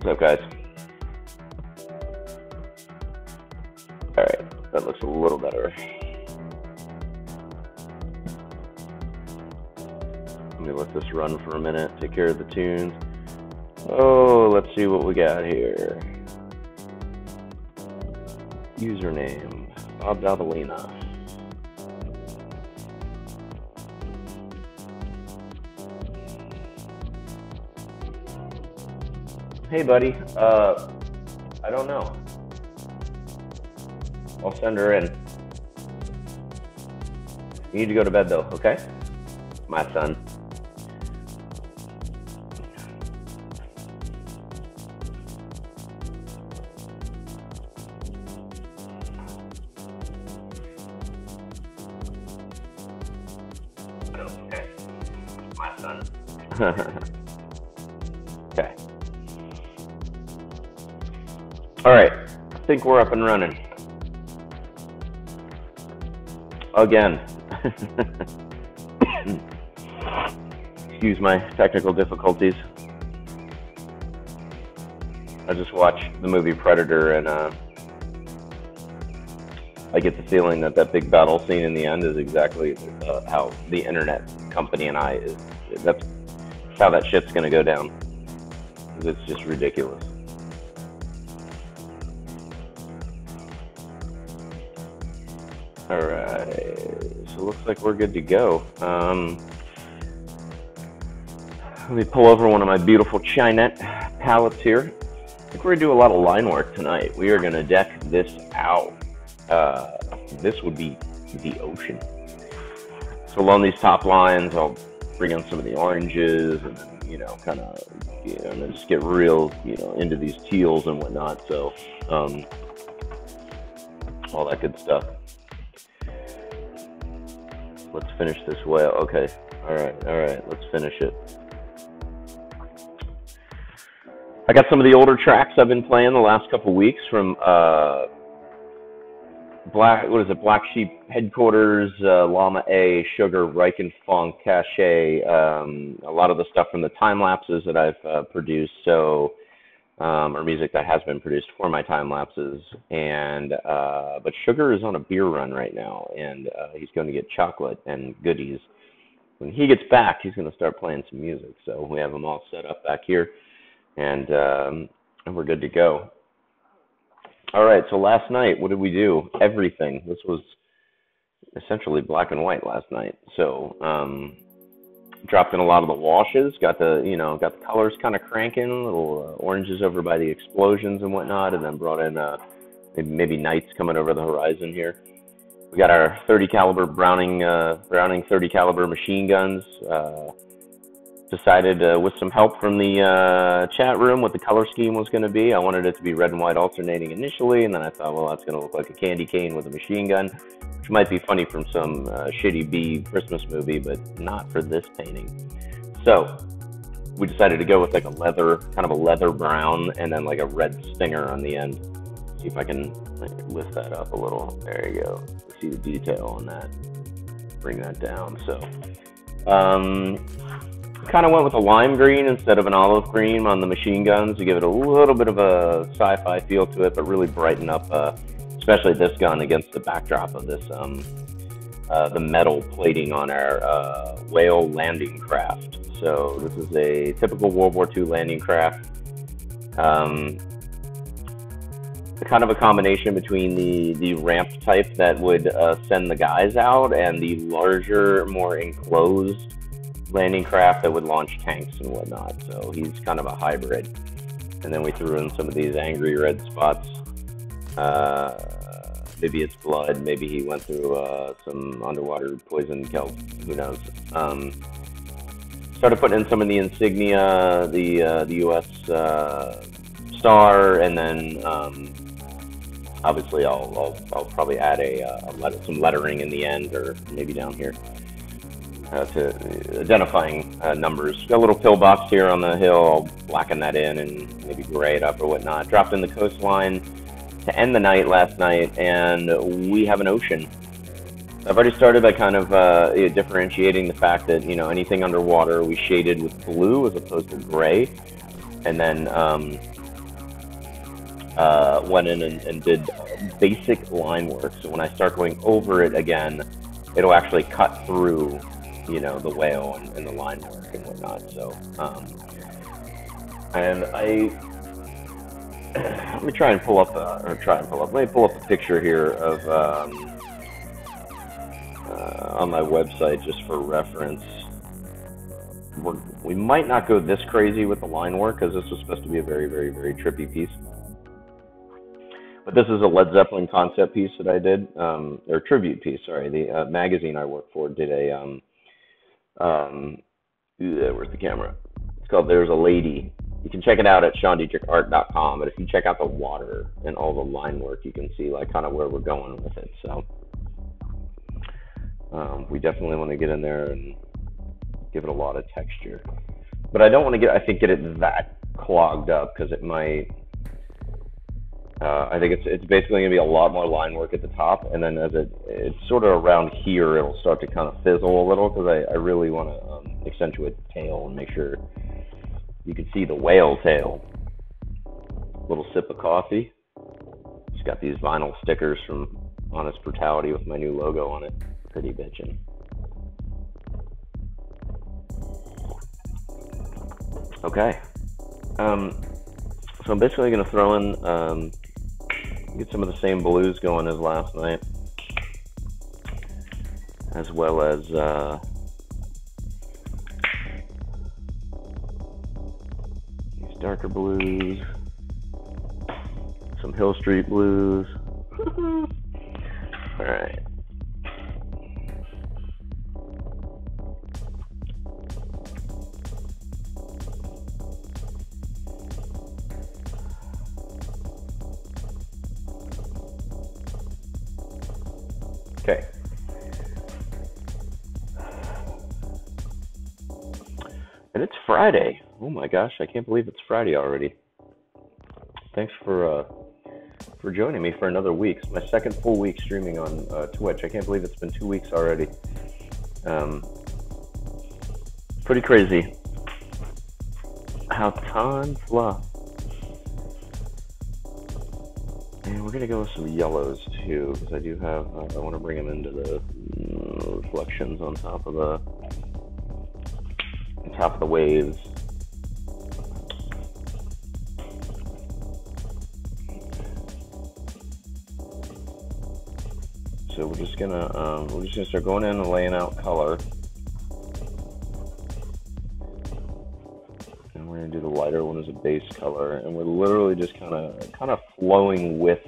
What's up, guys? All right, that looks a little better. Let me let this run for a minute, take care of the tunes. Oh, let's see what we got here. Username, Bob Davalina. Hey, buddy. Uh, I don't know. I'll send her in. You need to go to bed, though, okay? My son. Think we're up and running. Again. Excuse my technical difficulties. I just watched the movie Predator and uh, I get the feeling that that big battle scene in the end is exactly uh, how the internet company and I is. That's how that shit's gonna go down. It's just ridiculous. Like we're good to go. Um, let me pull over one of my beautiful Chinet palettes here. I think we're gonna do a lot of line work tonight. We are gonna deck this out. Uh, this would be the ocean. So along these top lines, I'll bring in some of the oranges and you know, kind of, you know, just get real, you know, into these teals and whatnot. So, um, all that good stuff. Finish this whale. Okay. All right. All right. Let's finish it. I got some of the older tracks I've been playing the last couple weeks from uh, Black. What is it? Black Sheep Headquarters, uh, Llama A, Sugar, Riken Funk, Cache. Um, a lot of the stuff from the time lapses that I've uh, produced. So, um, or music that has been produced for my time lapses. And uh, but Sugar is on a beer run right now, and uh, he's going to get chocolate and goodies. When he gets back, he's going to start playing some music. So we have them all set up back here and um, and we're good to go. All right. So last night, what did we do? Everything. This was essentially black and white last night. So um, dropped in a lot of the washes. Got the you know got the colors kind of cranking. Little uh, oranges over by the explosions and whatnot, and then brought in uh, maybe, maybe nights coming over the horizon here. We got our 30 caliber Browning uh, Browning 30 caliber machine guns. Uh, decided uh, with some help from the uh, chat room what the color scheme was going to be. I wanted it to be red and white alternating initially, and then I thought, well, that's going to look like a candy cane with a machine gun, which might be funny from some uh, shitty B Christmas movie, but not for this painting. So we decided to go with like a leather, kind of a leather brown, and then like a red stinger on the end. See if I can lift that up a little. There you go. See the detail on that. Bring that down. So. Um, kind of went with a lime green instead of an olive green on the machine guns to give it a little bit of a sci-fi feel to it, but really brighten up, uh, especially this gun against the backdrop of this um, uh, the metal plating on our uh, whale landing craft. So this is a typical World War II landing craft. Um, kind of a combination between the the ramp type that would uh, send the guys out and the larger, more enclosed landing craft that would launch tanks and whatnot. So he's kind of a hybrid. And then we threw in some of these angry red spots. Uh, maybe it's blood. Maybe he went through uh, some underwater poison kelp. Who knows? Um, started putting in some of the insignia, the uh, the U.S. Uh, star, and then um, obviously I'll, I'll, I'll probably add a, uh, a some lettering in the end, or maybe down here uh, to identifying uh, numbers. Got a little pillbox here on the hill. I'll blacken that in and maybe gray it up or whatnot. Dropped in the coastline to end the night last night, and we have an ocean. I've already started by kind of uh, differentiating the fact that you know anything underwater we shaded with blue as opposed to gray, and then um, uh, went in and, and did basic line work. So when I start going over it again, it'll actually cut through, you know, the whale and, and the line work and whatnot. So, um, and I let me try and pull up, uh, or try and pull up. Let me pull up a picture here of um, uh, on my website just for reference. We're, we might not go this crazy with the line work because this was supposed to be a very, very, very trippy piece. But this is a Led Zeppelin concept piece that I did, um, or tribute piece. Sorry, the uh, magazine I work for did a. Um, um, where's the camera? It's called "There's a Lady." You can check it out at SeanDietrichArt.com. But if you check out the water and all the line work, you can see like kind of where we're going with it. So um, we definitely want to get in there and give it a lot of texture. But I don't want to get, I think, get it that clogged up because it might uh, I think it's it's basically going to be a lot more line work at the top, and then as it it's sort of around here, it'll start to kind of fizzle a little because I, I really want to um, accentuate the tail and make sure you can see the whale tail. Little sip of coffee. Just got these vinyl stickers from Honest Brutality with my new logo on it. Pretty bitchin'. Okay. Um, so I'm basically going to throw in um, get some of the same blues going as last night, as well as uh, these darker blues, some Hill Street blues. All right. And it's Friday. Oh my gosh, I can't believe it's Friday already. Thanks for uh, for joining me for another week. It's my second full week streaming on uh, Twitch. I can't believe it's been two weeks already. Um, pretty crazy how time flies. And we're gonna go with some yellows too, because I do have. Uh, I want to bring them into the reflections on top of the top of the waves. So we're just gonna um, we're just gonna start going in and laying out color. And we're gonna do the lighter one as a base color, and we're literally just kind of kind of flowing with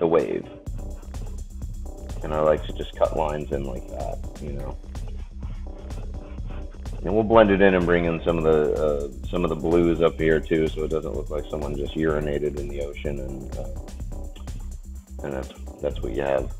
the wave. And I like to just cut lines in like that, you know. And we'll blend it in and bring in some of the uh, some of the blues up here too, so it doesn't look like someone just urinated in the ocean, and uh, and that's that's what you have.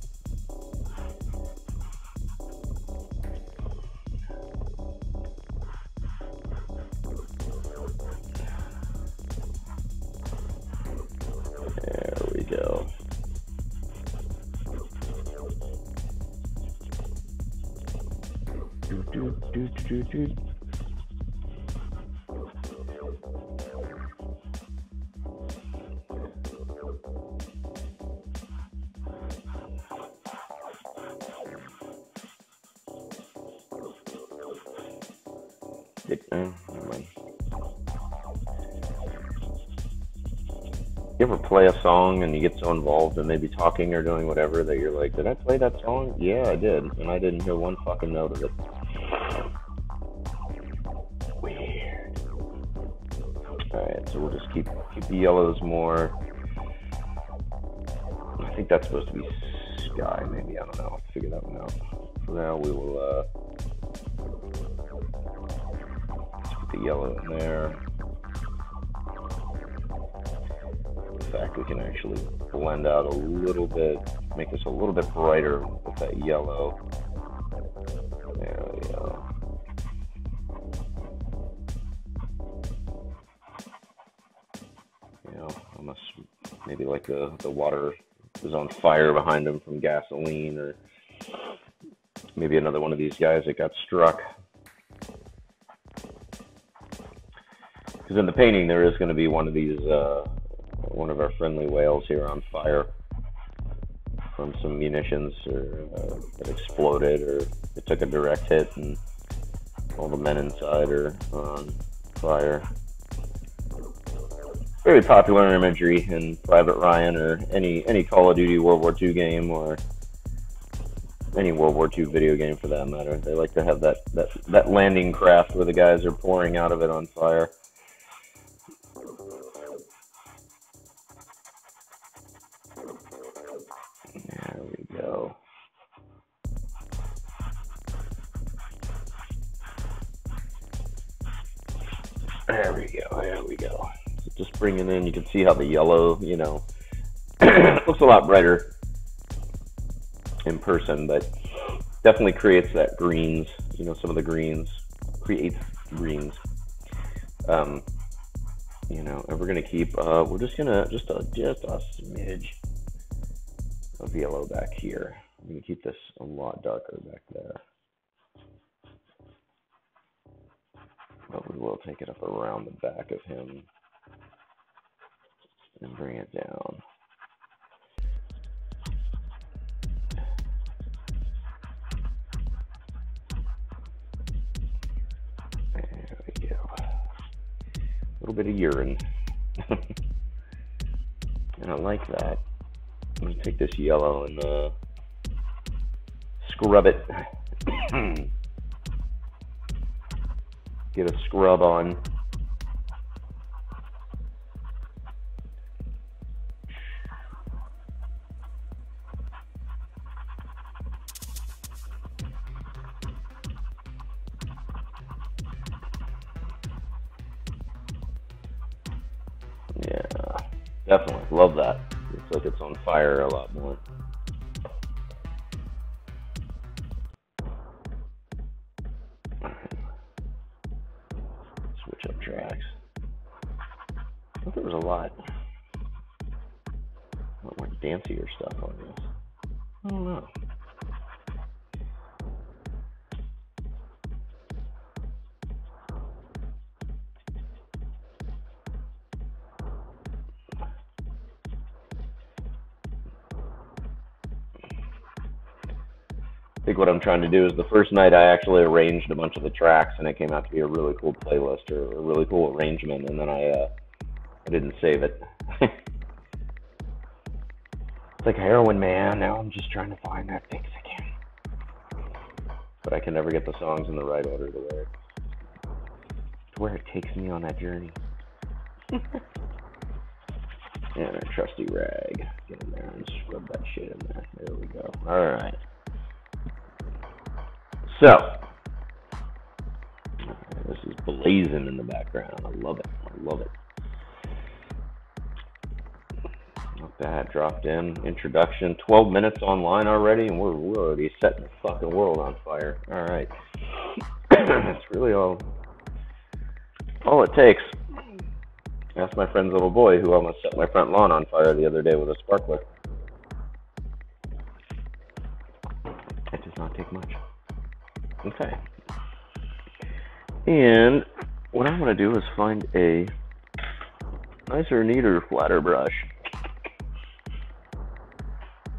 And involved in maybe talking or doing whatever that you're like, did I play that song? Yeah, I did, and I didn't hear one fucking note of it. Weird. All right, so we'll just keep keep the yellows more. I think that's supposed to be sky, maybe. I don't know. I'll figure that one out. For now, we will uh, put the yellow in there. Fact, we can actually blend out a little bit, make this a little bit brighter with that yellow. There we go. You know, almost maybe like the, the water was on fire behind him from gasoline or maybe another one of these guys that got struck. Because in the painting, there is going to be one of these uh, one of our friendly whales here on fire from some munitions or, uh, that exploded or it took a direct hit and all the men inside are on fire. Very popular imagery in Private Ryan or any any Call of Duty World War II game or any World War II video game for that matter. They like to have that, that, that landing craft where the guys are pouring out of it on fire. There we go. There we go. Go. Just bringing in, you can see how the yellow, you know, looks a lot brighter in person, but definitely creates that greens. You know, some of the greens creates greens. Um, you know, and we're gonna keep. Uh, we're just gonna just a just a smidge of yellow back here. I'm gonna keep this a lot darker back there. But we will take it up around the back of him and bring it down. There we go. A little bit of urine. and I like that. Going to take this yellow and uh, scrub it. Get a scrub on. On fire a lot more. Trying to do is the first night I actually arranged a bunch of the tracks and it came out to be a really cool playlist or a really cool arrangement and then I uh, I didn't save it. it's like heroin man, now I'm just trying to find that fix again. But I can never get the songs in the right order to where to where it takes me on that journey. and a trusty rag. Get in there and scrub that shit in there. There we go. Alright. So, this is blazing in the background. I love it. I love it. Not bad. Dropped in. Introduction. 12 minutes online already, and we're, we're already setting the fucking world on fire. All right. That's really all all it takes. Ask my friend's little boy who almost set my front lawn on fire the other day with a sparkler. And what I want to do is find a nicer, neater, flatter brush.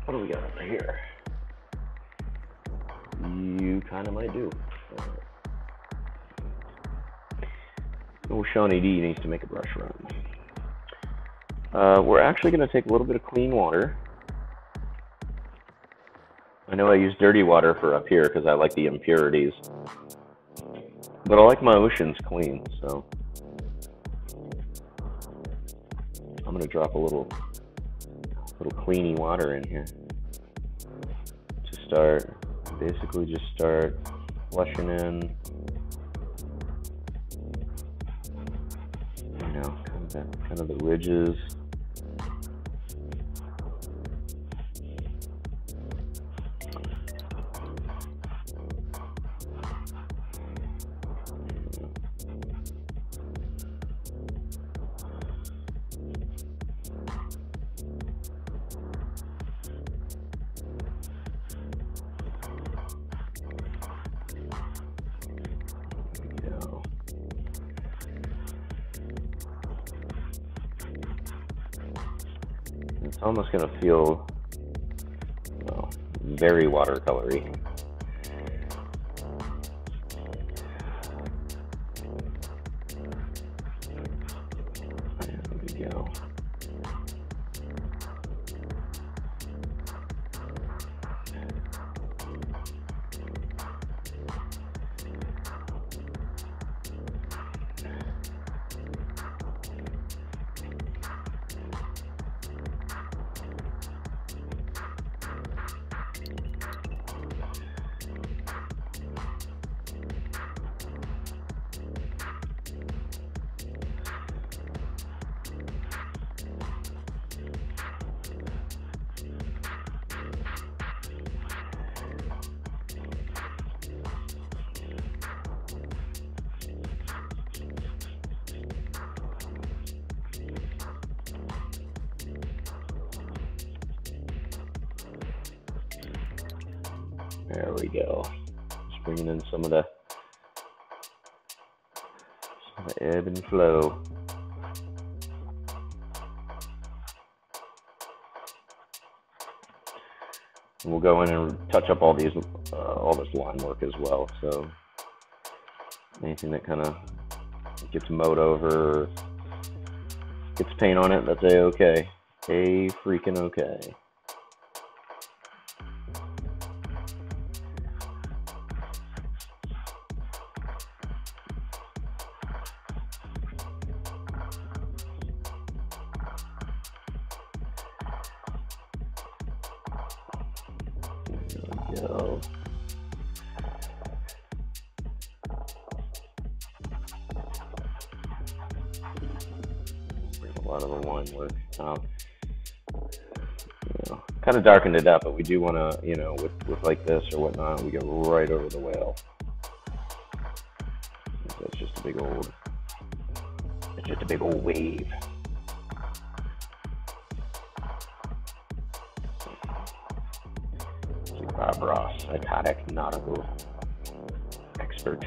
What do we got over here? You kind of might do. Oh, Shawnee D needs to make a brush run. Uh, we're actually going to take a little bit of clean water I know I use dirty water for up here because I like the impurities. But I like my oceans clean, so. I'm gonna drop a little, little cleany water in here. To start, basically just start flushing in, you know, kind of, kind of the ridges. Going to feel well, very watercolory. There we go. Just bringing in some of the, some of the ebb and flow. And we'll go in and touch up all these, uh, all this line work as well. So anything that kind of gets mowed over, gets paint on it, that's a okay. A freaking okay. Darkened it up, but we do want to, you know, with, with like this or whatnot, we get right over the whale. That's just a big old, it's just a big old wave. Bob Ross, iconic nautical expert.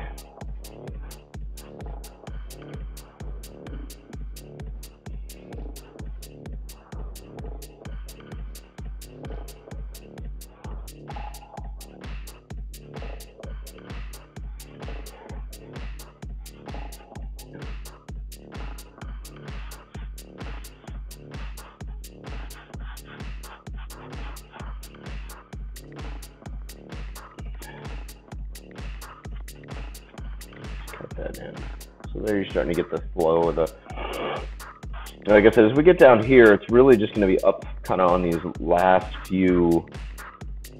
Starting to get the flow of the. Like I said, as we get down here, it's really just going to be up kind of on these last few,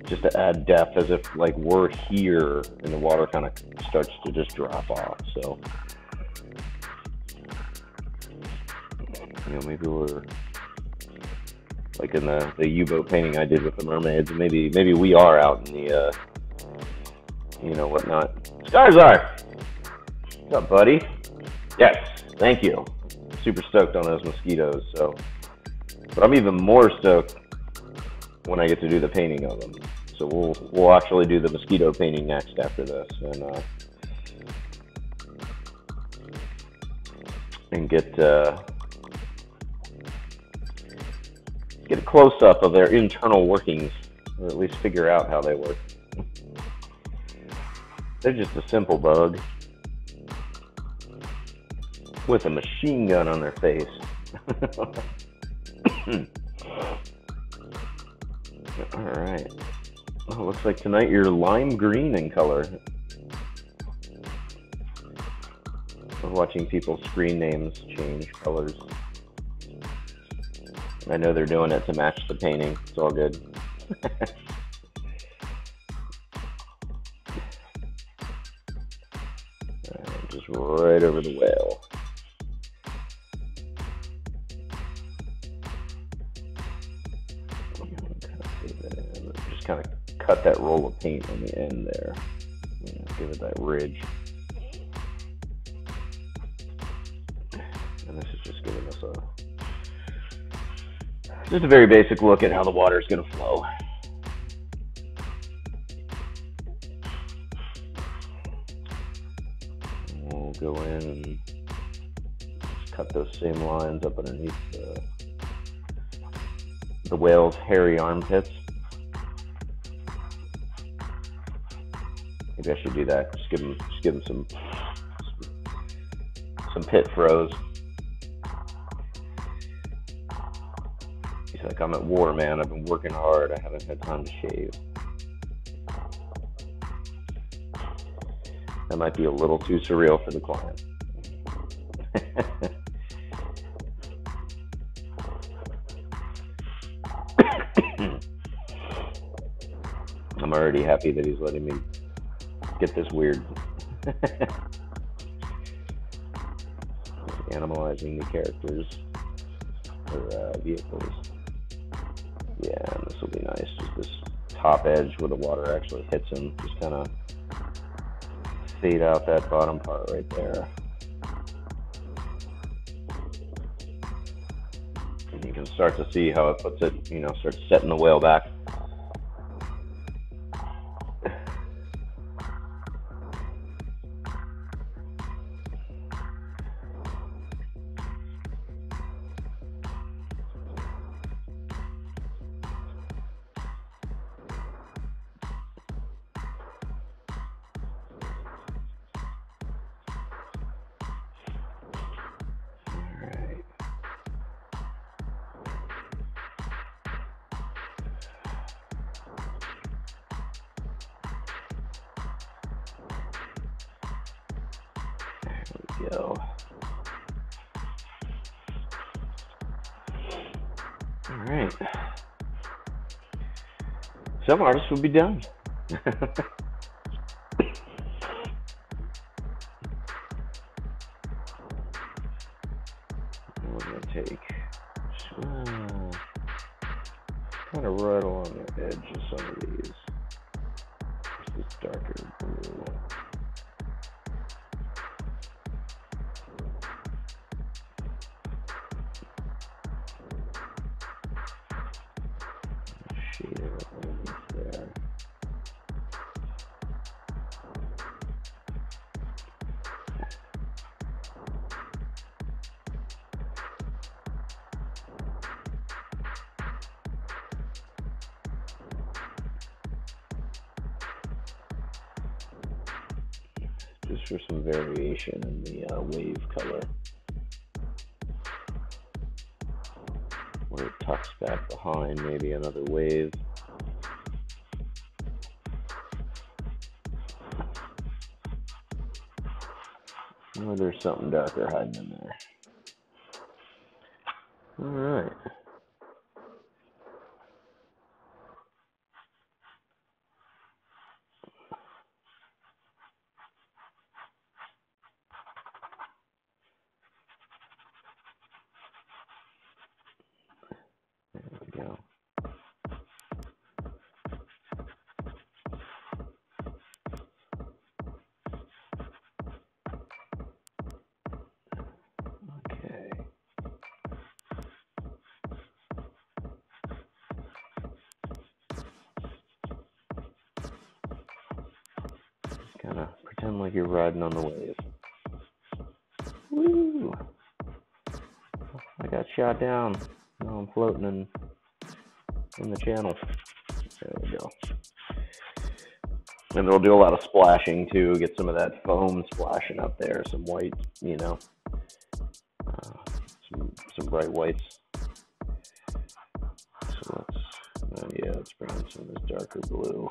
just to add depth, as if like we're here and the water kind of starts to just drop off. So, you know, maybe we're like in the, the U-boat painting I did with the mermaids. Maybe maybe we are out in the, uh, you know, whatnot. Skarzar! What's up, buddy? Thank you. Super stoked on those mosquitoes. So, but I'm even more stoked when I get to do the painting of them. So we'll we'll actually do the mosquito painting next after this, and uh, and get uh, get a close up of their internal workings, or at least figure out how they work. They're just a simple bug with a machine gun on their face. All right. Oh, looks like tonight you're lime green in color. I'm watching people's screen names change colors. I know they're doing it to match the painting. It's all good. just right over the whale. Cut that roll of paint on the end there. Give it that ridge. And this is just giving us a just a very basic look at how the water is going to flow. We'll go in and cut those same lines up underneath the, the whale's hairy armpits. Maybe I should do that. Just give him, just give him some, some pit froze. He's like, I'm at war, man. I've been working hard. I haven't had time to shave. That might be a little too surreal for the client. I'm already happy that he's letting me get this weird. Animalizing the characters or uh, vehicles. Yeah, this will be nice. Just this top edge where the water actually hits him. Just kind of fade out that bottom part right there. And you can start to see how it puts it, you know, starts setting the whale back. Some artists will be variation in the uh, wave color. Where it tucks back behind, maybe another wave. Oh, there's something darker hiding in there. All right. Kind of pretend like you're riding on the wave. Woo! I got shot down. Now I'm floating in in the channel. There we go. And it'll do a lot of splashing too. Get some of that foam splashing up there. Some white, you know, uh, some some bright whites. So let's, uh, yeah, let's bring in some of this darker blue.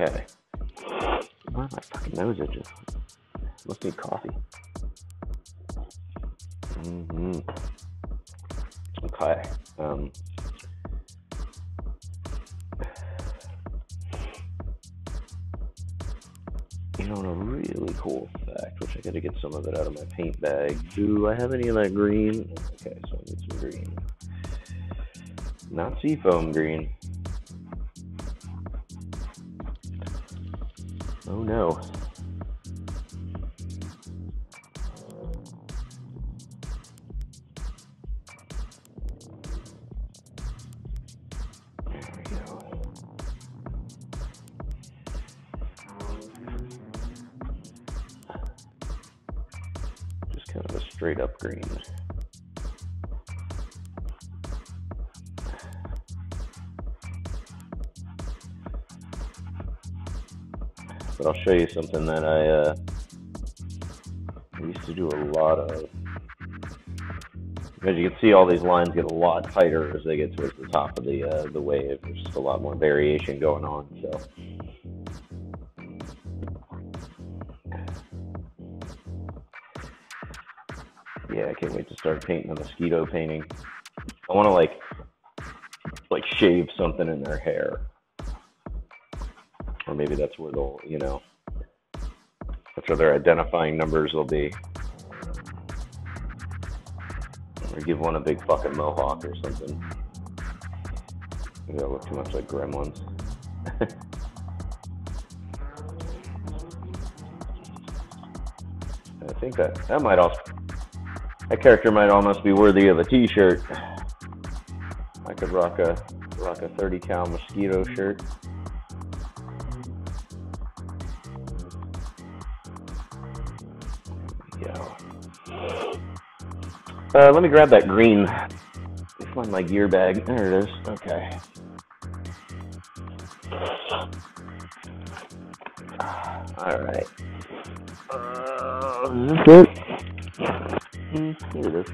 Okay. Why my fucking nose itches? Must need coffee. Mm-hmm. Okay. Um. You know, a really cool fact, which I gotta get some of it out of my paint bag. Do I have any of that green? Okay, so I need some green. Not seafoam green. No. Something that I uh, used to do a lot of. As you can see, all these lines get a lot tighter as they get towards the top of the uh, the wave. There's just a lot more variation going on. So. Yeah, I can't wait to start painting a mosquito painting. I want to like like shave something in their hair or maybe that's where they'll, you know, that's where their identifying numbers will be. Or give one a big fucking mohawk or something. Maybe that look too much like gremlins. I think that that might also that character might almost be worthy of a T-shirt. I could rock a rock a 30 cal mosquito shirt. Uh, let me grab that green. Find my gear bag. There it is. Okay. All right. Uh, is this it? Here it is.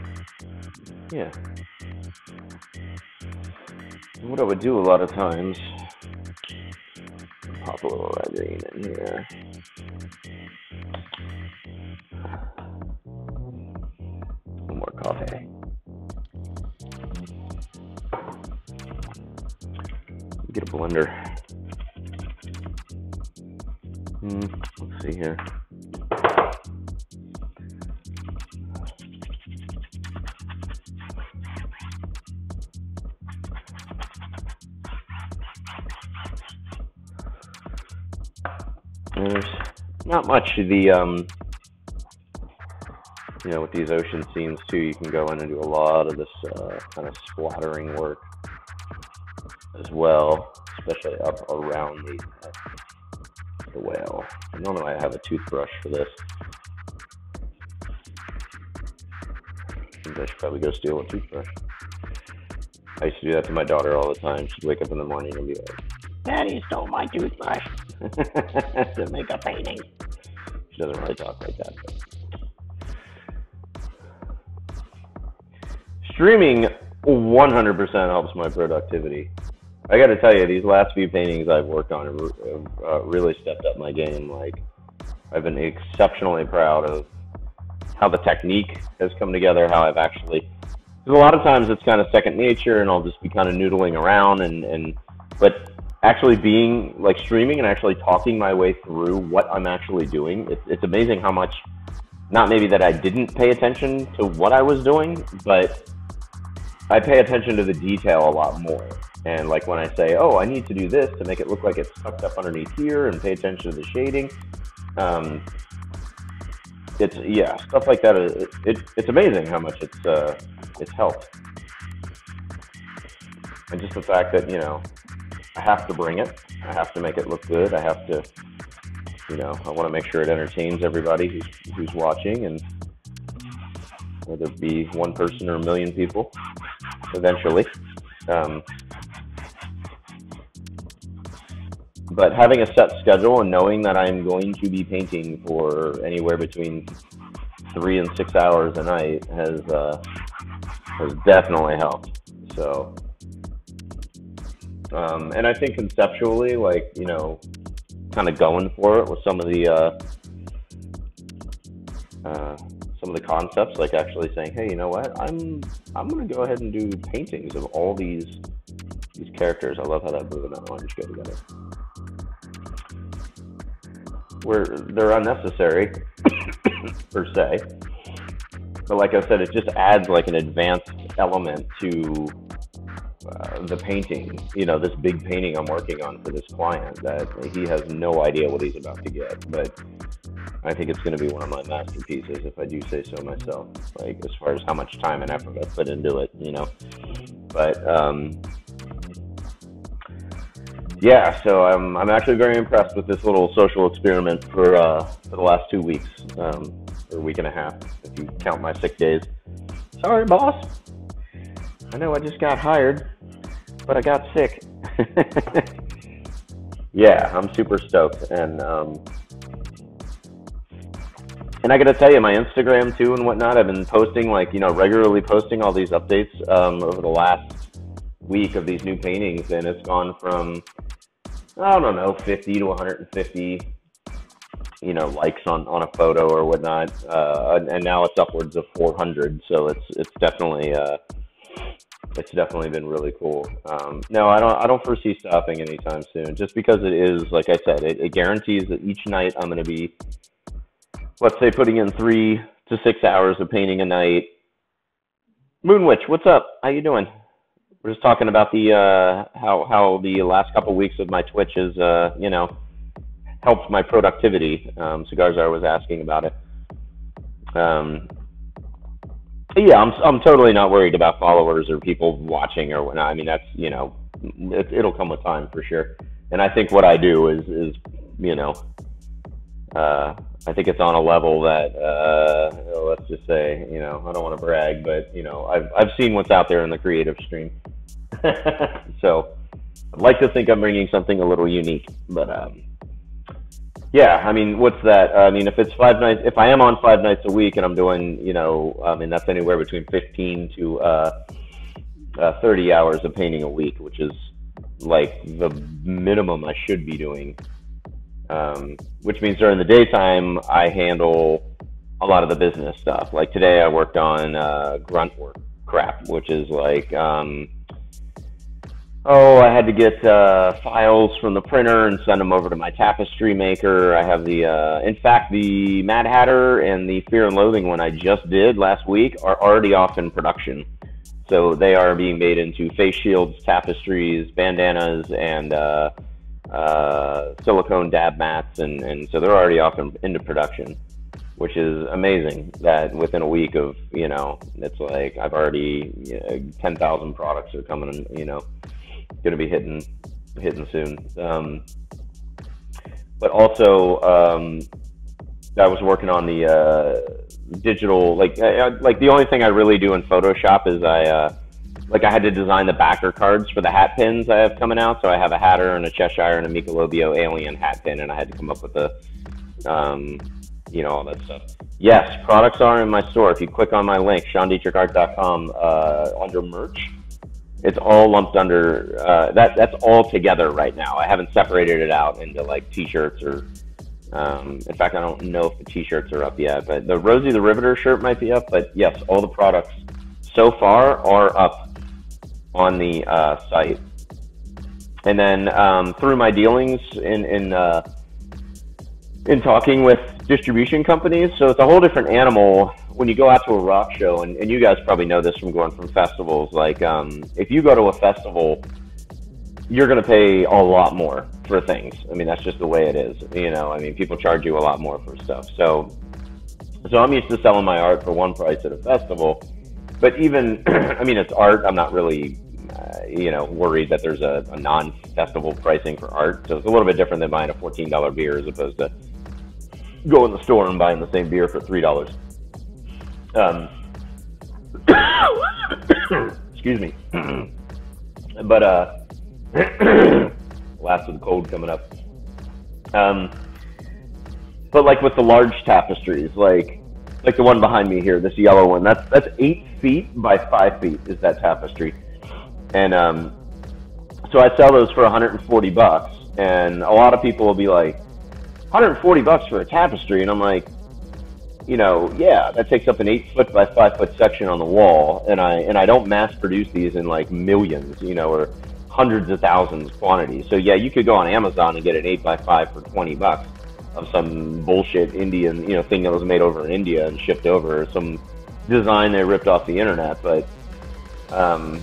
Yeah. What I would do a lot of times, pop a little red green in here. A. Hmm, let's see here. There's not much the um, you know, with these ocean scenes too, you can go in and do a lot of this uh, kind of splattering work as well, especially up around the the whale. Normally, I have a toothbrush for this. I should probably go steal a toothbrush. I used to do that to my daughter all the time. She'd wake up in the morning and be like, "Daddy stole my toothbrush to make a painting." She doesn't really talk like that. But. streaming 100% helps my productivity. I got to tell you, these last few paintings I've worked on have uh, really stepped up my game. Like, I've been exceptionally proud of how the technique has come together, how I've actually. Because a lot of times it's kind of second nature, and I'll just be kind of noodling around, and and but actually being like streaming and actually talking my way through what I'm actually doing, it's it's amazing how much. Not maybe that I didn't pay attention to what I was doing, but I pay attention to the detail a lot more. And like when I say, oh, I need to do this to make it look like it's tucked up underneath here and pay attention to the shading. Um, it's yeah, stuff like that. It, it, it's amazing how much it's uh, it's helped. And just the fact that you know, I have to bring it. I have to make it look good. I have to, you know, I want to make sure it entertains everybody who's who's watching, and whether it be one person or a million people eventually. Um, but having a set schedule and knowing that I'm going to be painting for anywhere between three and six hours a night has uh, has definitely helped. So, um, and I think conceptually, like you know, kind of going for it with some of the uh, uh, some of the concepts, like actually saying, "Hey, you know what? I'm I'm gonna go ahead and do paintings of all these these characters." I love how that blue and that orange go together. Where they're unnecessary per se, but like I said, it just adds like an advanced element to uh, the painting. You know, this big painting I'm working on for this client that he has no idea what he's about to get, but I think it's going to be one of my masterpieces, if I do say so myself. Like as far as how much time and effort I put into it, you know. But um, yeah, so I'm I'm actually very impressed with this little social experiment for uh, for the last two weeks, um, or a week and a half, if you count my sick days. Sorry, boss. I know I just got hired, but I got sick. yeah, I'm super stoked, and um, and I got to tell you, my Instagram too and whatnot. I've been posting like you know regularly posting all these updates um, over the last week of these new paintings, and it's gone from I don't know 50 to 150 you know likes on on a photo or whatnot, uh, and now it's upwards of 400. So it's it's definitely uh, it's definitely been really cool. Um, no, I don't I don't foresee stopping anytime soon, just because it is like I said, it, it guarantees that each night I'm going to be let's say putting in three to six hours of painting a night. Moonwitch, what's up? How you doing? We're just talking about the uh, how how the last couple of weeks of my Twitch has uh, you know helped my productivity. Um, Cigarzar was asking about it. Um, yeah, I'm I'm totally not worried about followers or people watching or whatnot. I mean, that's you know, it, it'll come with time for sure. And I think what I do is is you know, uh, I think it's on a level that uh, let's just say, you know, I don't want to brag, but you know, I've I've seen what's out there in the creative stream. so I'd like to think I'm bringing something a little unique, but um, yeah, I mean, what's that? I mean, if it's five nights, if I am on five nights a week and I'm doing, you know, I mean, that's anywhere between 15 to uh, uh, 30 hours of painting a week, which is like the minimum I should be doing um, which means during the daytime I handle a lot of the business stuff. Like today, I worked on uh, grunt work crap, which is like, um, oh, I had to get uh, files from the printer and send them over to my tapestry maker. I have the, uh, in fact, the Mad Hatter and the Fear and Loathing one I just did last week are already off in production. So they are being made into face shields, tapestries, bandanas, and uh, uh, silicone dab mats, and, and so they're already off in, into production, which is amazing. That within a week of you know, it's like I've already you know, ten thousand products are coming, you know, going to be hitting hitting soon. Um, but also, um, I was working on the uh, digital, like I, like the only thing I really do in Photoshop is I. Uh, like I had to design the backer cards for the hat pins I have coming out. So I have a Hatter and a Cheshire and a Michelobio Alien hat pin, and I had to come up with a, um, you know, all that stuff. Yes, products are in my store. If you click on my link, SeanDietrichArt.com, uh, under merch, it's all lumped under uh, that. That's all together right now. I haven't separated it out into like T-shirts or. Um, in fact, I don't know if the T-shirts are up yet, but the Rosie the Riveter shirt might be up. But yes, all the products so far are up on the uh, site. And then um, through my dealings in in uh, in talking with distribution companies, so it's a whole different animal when you go out to a rock show. And, and you guys probably know this from going from festivals. Like um, if you go to a festival, you're going to pay a lot more for things. I mean, that's just the way it is. You know, I mean, people charge you a lot more for stuff. So, so I'm used to selling my art for one price at a festival but even, I mean, it's art. I'm not really, uh, you know, worried that there's a, a non-festival pricing for art. So it's a little bit different than buying a $14 beer as opposed to going to the store and buying the same beer for three dollars. Um, excuse me, but uh, last of the cold coming up. Um, but like with the large tapestries, like like the one behind me here, this yellow one. That's that's eight feet by five feet is that tapestry, and um, so I sell those for 140 bucks, and a lot of people will be like, 140 bucks for a tapestry, and I'm like, you know, yeah, that takes up an eight foot by five foot section on the wall, and I and I don't mass produce these in like millions, you know, or hundreds of thousands quantities. So yeah, you could go on Amazon and get an eight by five for 20 bucks of some bullshit Indian, you know, thing that was made over in India and shipped over, some design they ripped off the internet. But, um,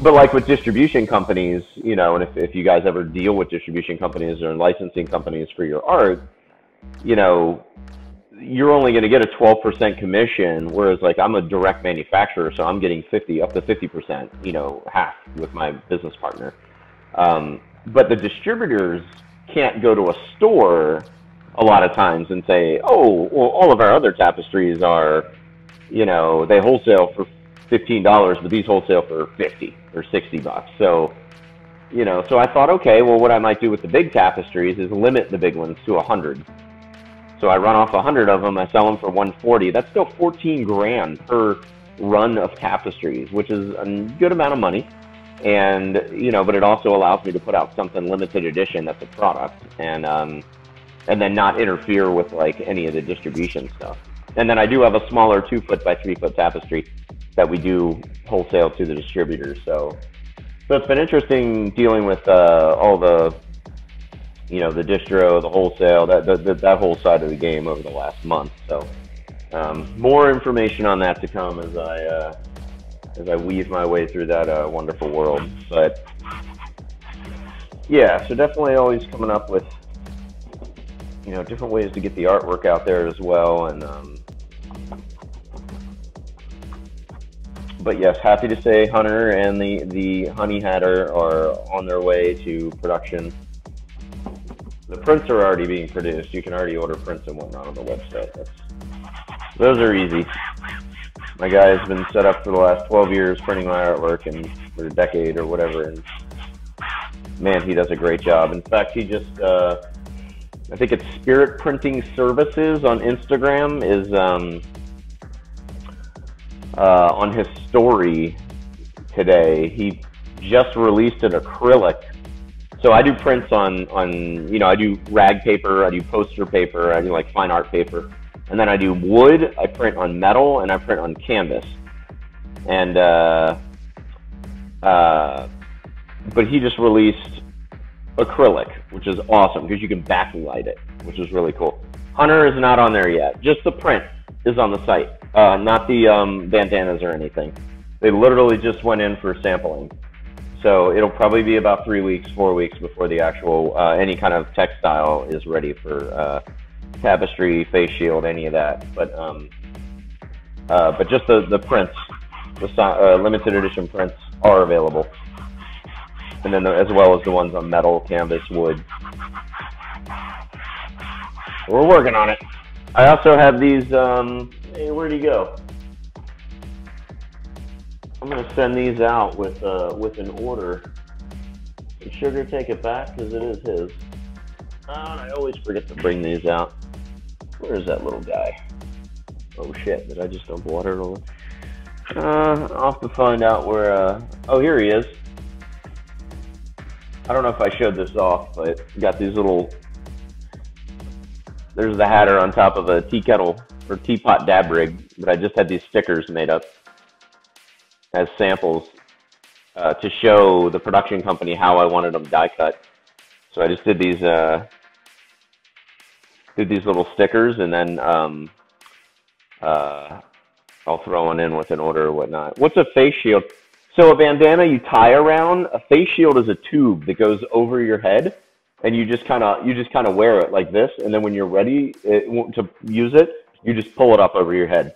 but like with distribution companies, you know, and if, if you guys ever deal with distribution companies or licensing companies for your art, you know, you're only going to get a 12% commission, whereas like I'm a direct manufacturer, so I'm getting 50 up to 50%, you know, half with my business partner. Um, but the distributors can't go to a store a lot of times and say, oh, well, all of our other tapestries are, you know, they wholesale for fifteen dollars, but these wholesale for fifty or sixty bucks. So, you know, so I thought, okay, well, what I might do with the big tapestries is limit the big ones to a hundred. So I run off a hundred of them, I sell them for one forty. That's still fourteen grand per run of tapestries, which is a good amount of money. And you know, but it also allows me to put out something limited edition that's a product, and um, and then not interfere with like any of the distribution stuff. And then I do have a smaller two foot by three foot tapestry that we do wholesale to the distributors. So, so it's been interesting dealing with uh, all the, you know, the distro, the wholesale, that, that that whole side of the game over the last month. So, um, more information on that to come as I uh, as I weave my way through that uh, wonderful world. But yeah, so definitely always coming up with you know different ways to get the artwork out there as well, and um, but yes, happy to say Hunter and the the Honey Hatter are on their way to production. The prints are already being produced. You can already order prints and whatnot on the website. That's, those are easy. My guy has been set up for the last 12 years printing my artwork and for a decade or whatever. And man, he does a great job. In fact, he just, uh, I think it's Spirit Printing Services on Instagram is um, uh, on his story today. He just released an acrylic. So I do prints on on you know I do rag paper, I do poster paper, I do like fine art paper, and then I do wood. I print on metal and I print on canvas. And uh, uh, but he just released acrylic, which is awesome because you can backlight it, which is really cool. Hunter is not on there yet. Just the print is on the site uh, not the um, bandanas or anything. They literally just went in for sampling. So it'll probably be about three weeks, four weeks before the actual uh, any kind of textile is ready for uh, tapestry, face shield, any of that. But um, uh, but just the the prints, the uh, limited edition prints are available, and then the, as well as the ones on metal, canvas, wood. We're working on it. I also have these um, Hey, where'd he go? I'm gonna send these out with uh, with an order. Did Sugar take it back because it is his. Uh, I always forget to bring these out. Where is that little guy? Oh shit! Did I just dump water over? Uh, I'll have to find out where. Uh... Oh, here he is. I don't know if I showed this off, but got these little. There's the hatter on top of a tea kettle or teapot dab rig, but I just had these stickers made up as samples uh, to show the production company how I wanted them die cut. So I just did these uh, did these little stickers, and then um, uh, I'll throw one in with an order or whatnot. What's a face shield? So a bandana you tie around. A face shield is a tube that goes over your head, and you just kind of you just kind of wear it like this, and then when you're ready it, to use it, you just pull it up over your head.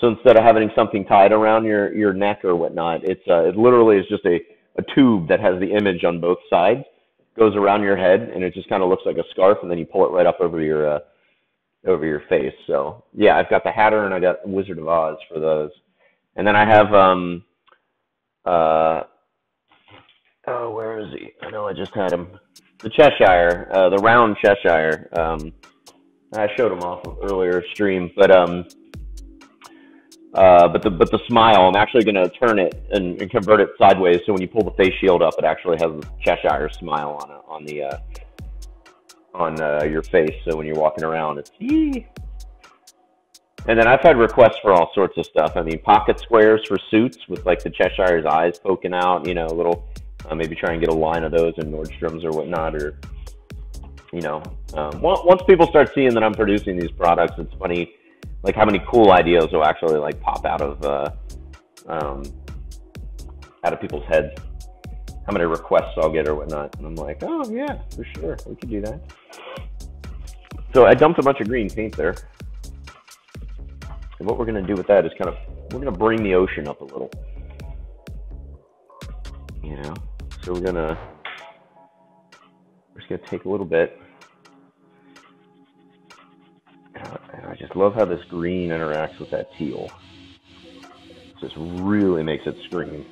So instead of having something tied around your, your neck or whatnot, it's uh, it literally is just a, a tube that has the image on both sides, goes around your head, and it just kind of looks like a scarf, and then you pull it right up over your uh, over your face. So yeah, I've got the Hatter and I got Wizard of Oz for those, and then I have um uh oh where is he? I know I just had him. The Cheshire, uh, the round Cheshire. Um, I showed them off of earlier stream, but um, uh, but the but the smile, I'm actually going to turn it and, and, convert it sideways. So when you pull the face shield up, it actually has a Cheshire smile on it on the uh, on uh, your face. So when you're walking around, it's Yee! And then I've had requests for all sorts of stuff. I mean, pocket squares for suits with like the Cheshire's eyes poking out. You know, little uh, maybe try and get a line of those in Nordstrom's or whatnot, or you know, um, once people start seeing that I'm producing these products, it's funny, like how many cool ideas will actually like pop out of uh, um, out of people's heads. How many requests I'll get or whatnot, and I'm like, oh yeah, for sure, we could do that. So I dumped a bunch of green paint there, and what we're gonna do with that is kind of we're gonna bring the ocean up a little, you know. So we're gonna We're just gonna take a little bit. And I just love how this green interacts with that teal. Just really makes it scream.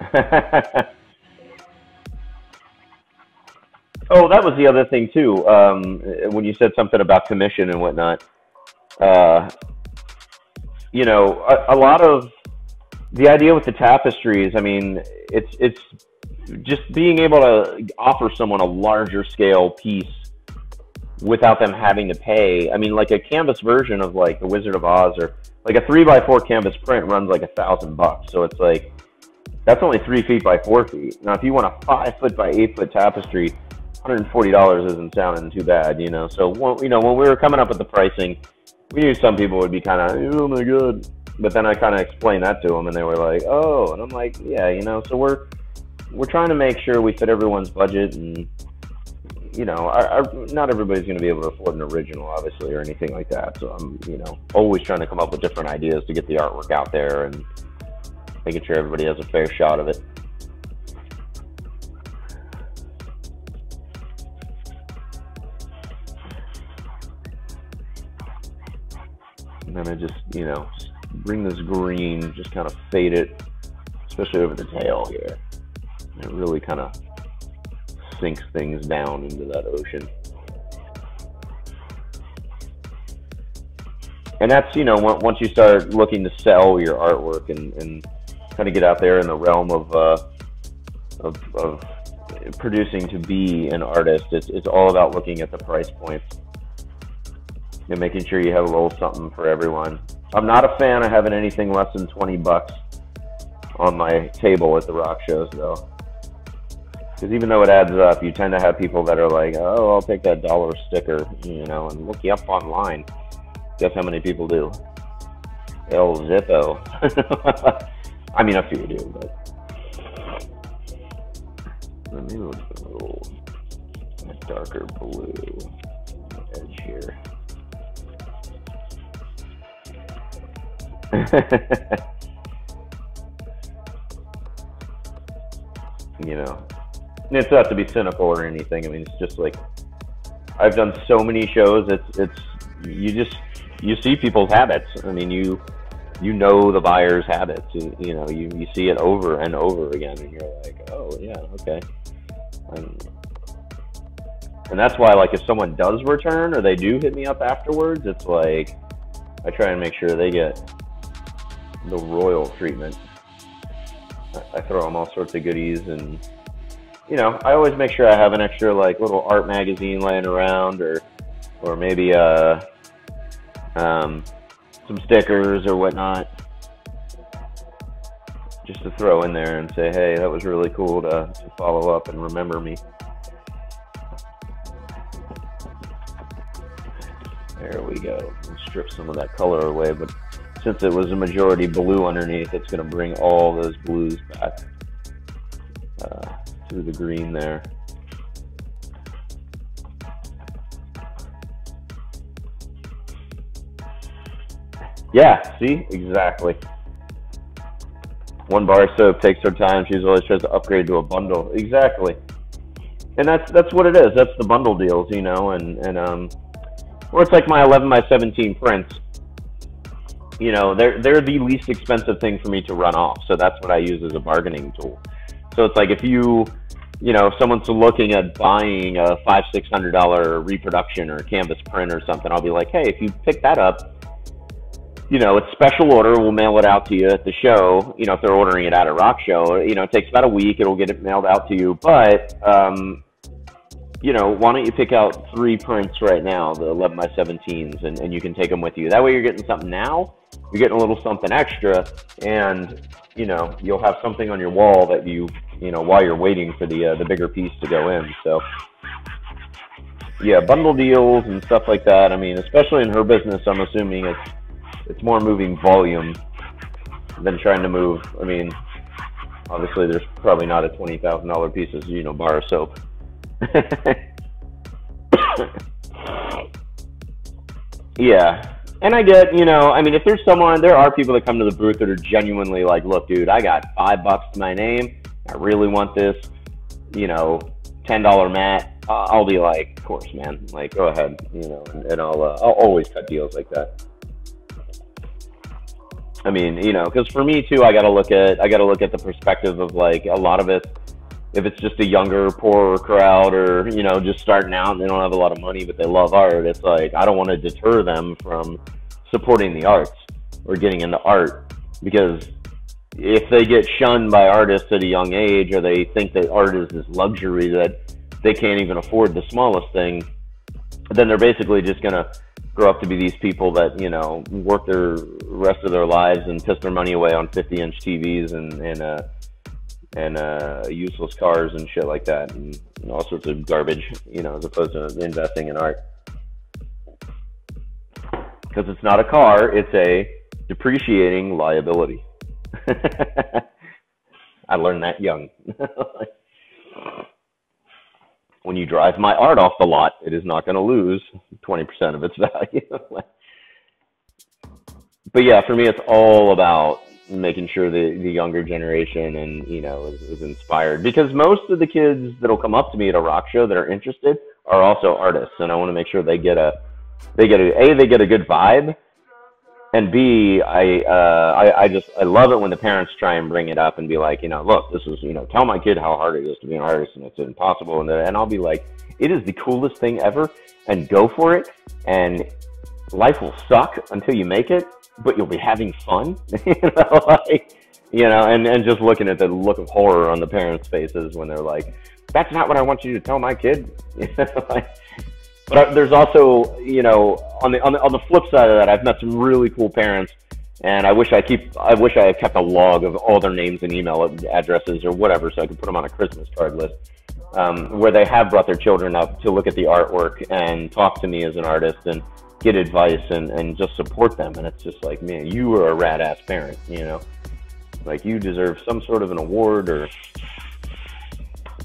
oh, that was the other thing too. Um, when you said something about commission and whatnot, uh, you know, a, a lot of the idea with the tapestries. I mean, it's it's just being able to offer someone a larger scale piece without them having to pay. I mean, like a canvas version of like the Wizard of Oz or like a three by four canvas print runs like a thousand bucks. So it's like that's only three feet by four feet. Now, if you want a five foot by eight foot tapestry, $140 isn't sounding too bad, you know. So, you know, when we were coming up with the pricing, we knew some people would be kind of, oh my god. But then I kind of explained that to them, and they were like, oh, and I'm like, yeah, you know. So we're we're trying to make sure we fit everyone's budget, and you know, our, our, not everybody's going to be able to afford an original, obviously, or anything like that. So I'm, you know, always trying to come up with different ideas to get the artwork out there and making sure everybody has a fair shot of it. And then I just, you know, bring this green, just kind of fade it, especially over the tail here. It really kind of sinks things down into that ocean. And that's, you know, once you start looking to sell your artwork and, and kind of get out there in the realm of uh, of, of producing to be an artist. It's it's all about looking at the price points and making sure you have a little something for everyone. I'm not a fan of having anything less than 20 bucks on my table at the rock shows, though. Because even though it adds up, you tend to have people that are like, "Oh, I'll take that dollar sticker," you know, and look you up online. Guess how many people do? El Zippo. I mean, a few do, but let me look a little darker blue edge here. you know, it's not to be cynical or anything. I mean, it's just like I've done so many shows. It's it's you just you see people's habits. I mean, you you know the buyer's habits. You, you know, you, you see it over and over again, and you're like, oh yeah, okay. And, and that's why, like, if someone does return or they do hit me up afterwards, it's like I try and make sure they get the royal treatment. I, throw them all sorts of goodies, and you know, I always make sure I have an extra like little art magazine laying around, or or maybe uh, um, some stickers or whatnot, just to throw in there and say, hey, that was really cool to, to follow up and remember me. There we go. strip some of that color away, but since it was a majority blue underneath, it's going to bring all those blues back uh, through the green there. Yeah, see? Exactly. One bar soap takes her time. She's always tries to upgrade to a bundle. Exactly. And that's that's what it is. That's the bundle deals, you know, and, and um or it's like my eleven by seventeen prints. You know, they're they're the least expensive thing for me to run off. So that's what I use as a bargaining tool. So it's like if you you know, if someone's looking at buying a five, six hundred dollar reproduction or canvas print or something, I'll be like, hey, if you pick that up, you know, it's special order. We'll mail it out to you at the show. You know, if they're ordering it at a rock show, you know, it takes about a week. It'll get it mailed out to you. But, um, you know, why don't you pick out three prints right now, the 11 by 17s, and, and you can take them with you. That way you're getting something now. You're getting a little something extra, and, you know, you'll have something on your wall that you, you know, while you're waiting for the, uh, the bigger piece to go in. So, yeah, bundle deals and stuff like that. I mean, especially in her business, I'm assuming it's it's more moving volume than trying to move. I mean, obviously, there's probably not a twenty thousand dollar piece of you know bar soap. yeah, And I get, you know, I mean, if there's someone, there are people that come to the booth that are genuinely like, look, dude, I got five bucks to my name. I really want this, you know, ten dollar mat. I'll be like, of course, man. Like, go ahead, you know, and, and I'll uh, I'll always cut deals like that. I mean, you know, because for me too, I got to look at I got to look at the perspective of like a lot of it. If it's just a younger, poorer crowd, or you know, just starting out and they don't have a lot of money but they love art, it's like I don't want to deter them from supporting the arts or getting into art because if they get shunned by artists at a young age or they think that art is this luxury that they can't even afford the smallest thing, then they're basically just gonna grow up to be these people that you know work their rest of their lives and piss their money away on 50 inch TVs and and uh, and uh, useless cars and shit like that and, and all sorts of garbage, you know, as opposed to investing in art. Because it's not a car; it's a depreciating liability. I learned that young. when you drive my art off the lot, it is not going to lose 20% of its value. but yeah, for me, it's all about making sure the, the younger generation and, you know, is, is inspired because most of the kids that'll come up to me at a rock show that are interested are also artists. And I want to make sure they get a, they get a, a, they get a good vibe and B, I, uh, I, I just, I love it when the parents try and bring it up and be like, you know, look, this is, you know, tell my kid how hard it is to be an artist and it's impossible. And, and I'll be like, it is the coolest thing ever and go for it. And life will suck until you make it, but you'll be having fun, you know, like, you know, and, and just looking at the look of horror on the parents' faces when they're like, that's not what I want you to tell my kid. like, but there's also, you know, on the, on the on the flip side of that, I've met some really cool parents, and I wish I keep I wish I had kept a log of all their names and email addresses or whatever, so I could put them on a Christmas card list, um, where they have brought their children up to look at the artwork and talk to me as an artist and get advice and and just support them. And it's just like, man, you are a rad ass parent, you know, like you deserve some sort of an award or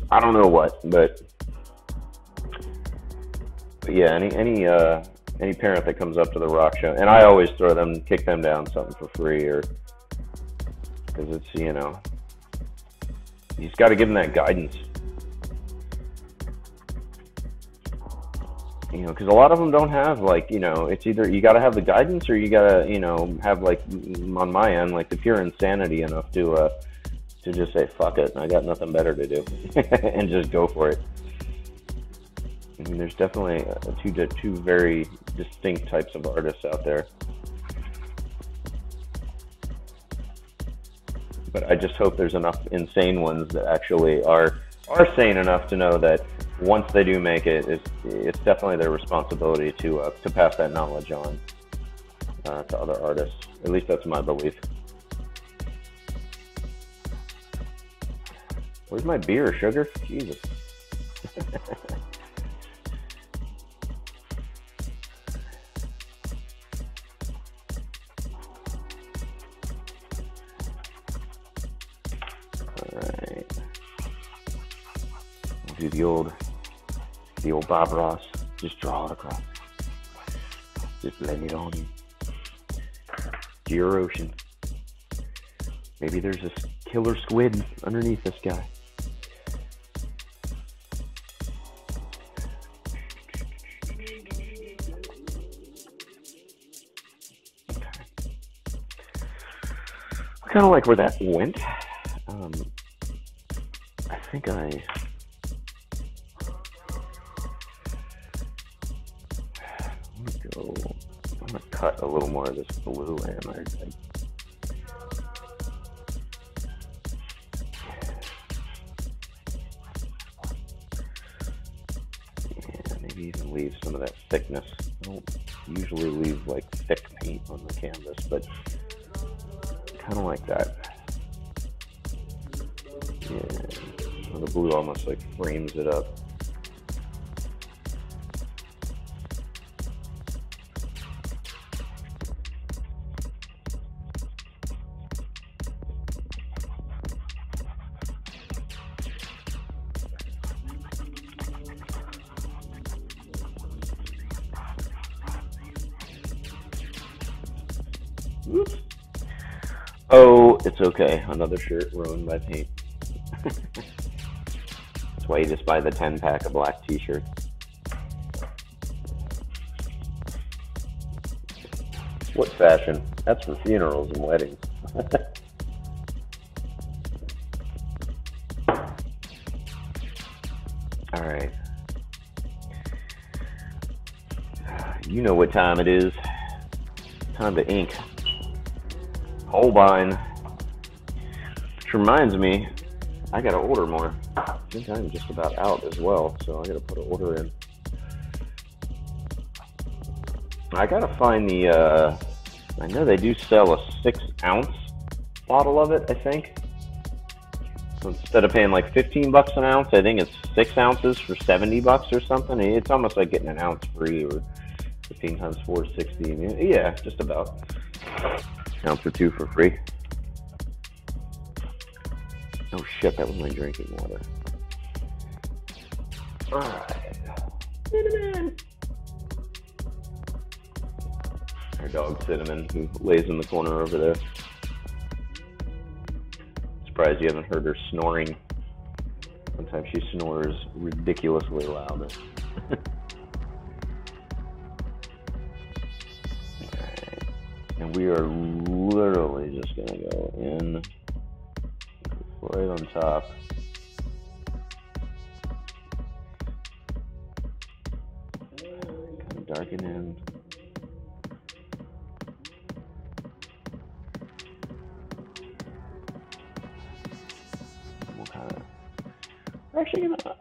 I don't know what, but but yeah, any any uh, any parent that comes up to the rock show, and I always throw them, kick them down something for free, or because it's you know, just got to give them that guidance. You know, because a lot of them don't have like you know, it's either you got to have the guidance or you got to you know have like on my end like the pure insanity enough to uh to just say fuck it, and I got nothing better to do, and just go for it. I mean, there's definitely uh, two two very distinct types of artists out there. But I just hope there's enough insane ones that actually are are sane enough to know that once they do make it, it's, it's definitely their responsibility to uh, to pass that knowledge on uh, to other artists. At least that's my belief. Where's my beer, sugar? Jesus. All right. do the old, the old Bob Ross. Just draw it across. Just lay it on to your ocean. Maybe there's this killer squid underneath this guy. Kind of like where that went. Um, I think I cut a little more of this blue in. I, maybe even leave some of that thickness. I don't usually leave like thick paint on the canvas, but kind of like that. Yeah, the blue almost like frames it up. It's okay. Another shirt ruined by paint. That's why you just buy the 10 pack of black t shirts. What fashion? That's for funerals and weddings. All right. You know what time it is. Time to ink. Holbein. Which reminds me, I gotta order more. I think I'm just about out as well, so I gotta put an order in. I gotta find the. Uh, I know they do sell a six ounce bottle of it. I think. So instead of paying like 15 bucks an ounce, I think it's six ounces for 70 bucks or something. It's almost like getting an ounce free or 15 times 4 is 60. Yeah, just about. Ounce or two for free. Oh shit, that was my drinking water. Alright. Cinnamon! Our dog Cinnamon, who lays in the corner over there. Surprised you haven't heard her snoring. Sometimes she snores ridiculously loud. And we are literally just gonna go in right on top. Darken in. We'll kind of, we're actually gonna, uh,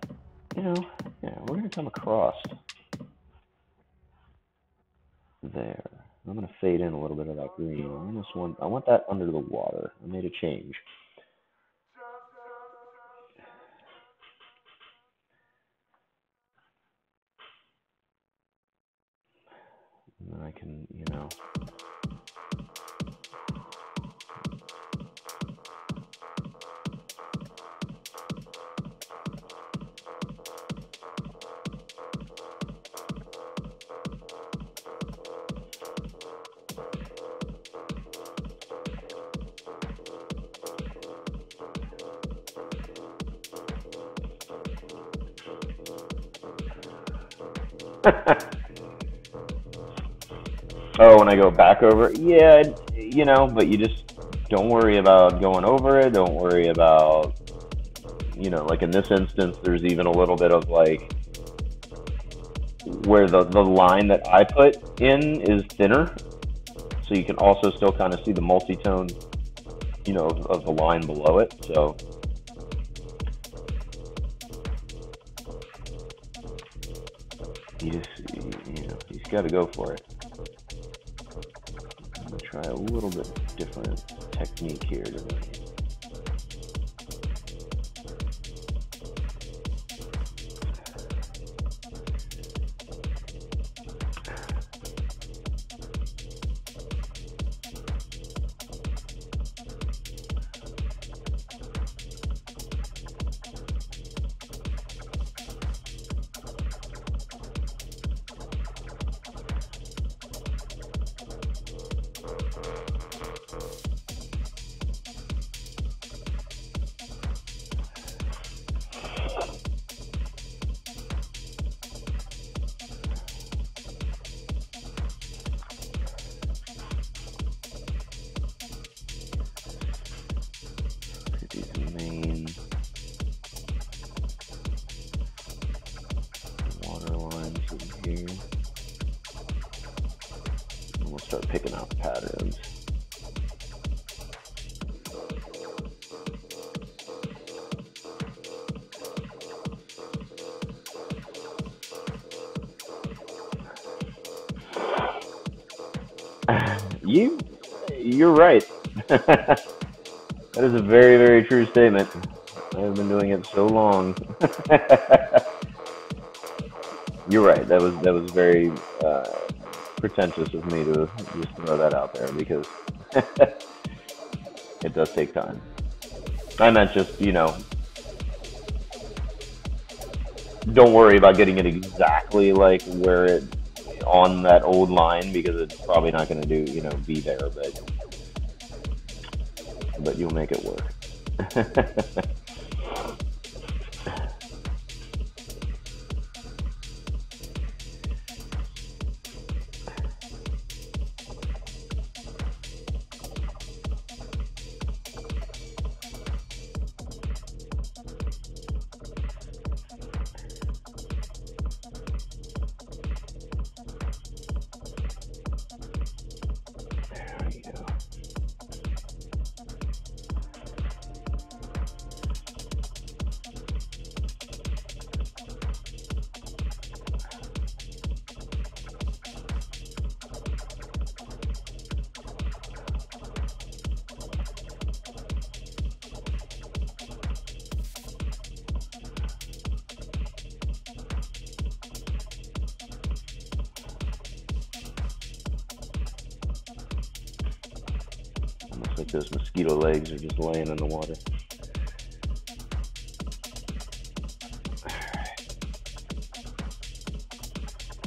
you know, yeah, we're gonna come across there. I'm gonna fade in a little bit of that green. I just want I want that under the water. I made a change. And then I can, you know. oh, when I go back over, yeah, you know, but you just don't worry about going over it. Don't worry about, you know, like in this instance, there's even a little bit of like where the, the line that I put in is thinner. So you can also still kind of see the multi-tone, you know, of, of the line below it. So you just, you know, you just got to go for it. Try a little bit different technique here today. So long. you're right. That was that was very uh, pretentious of me to just throw that out there because it does take time. I meant just you know, don't worry about getting it exactly like where it on that old line because it's probably not going to do, you know, be there, but but you'll make it work. laying in the water.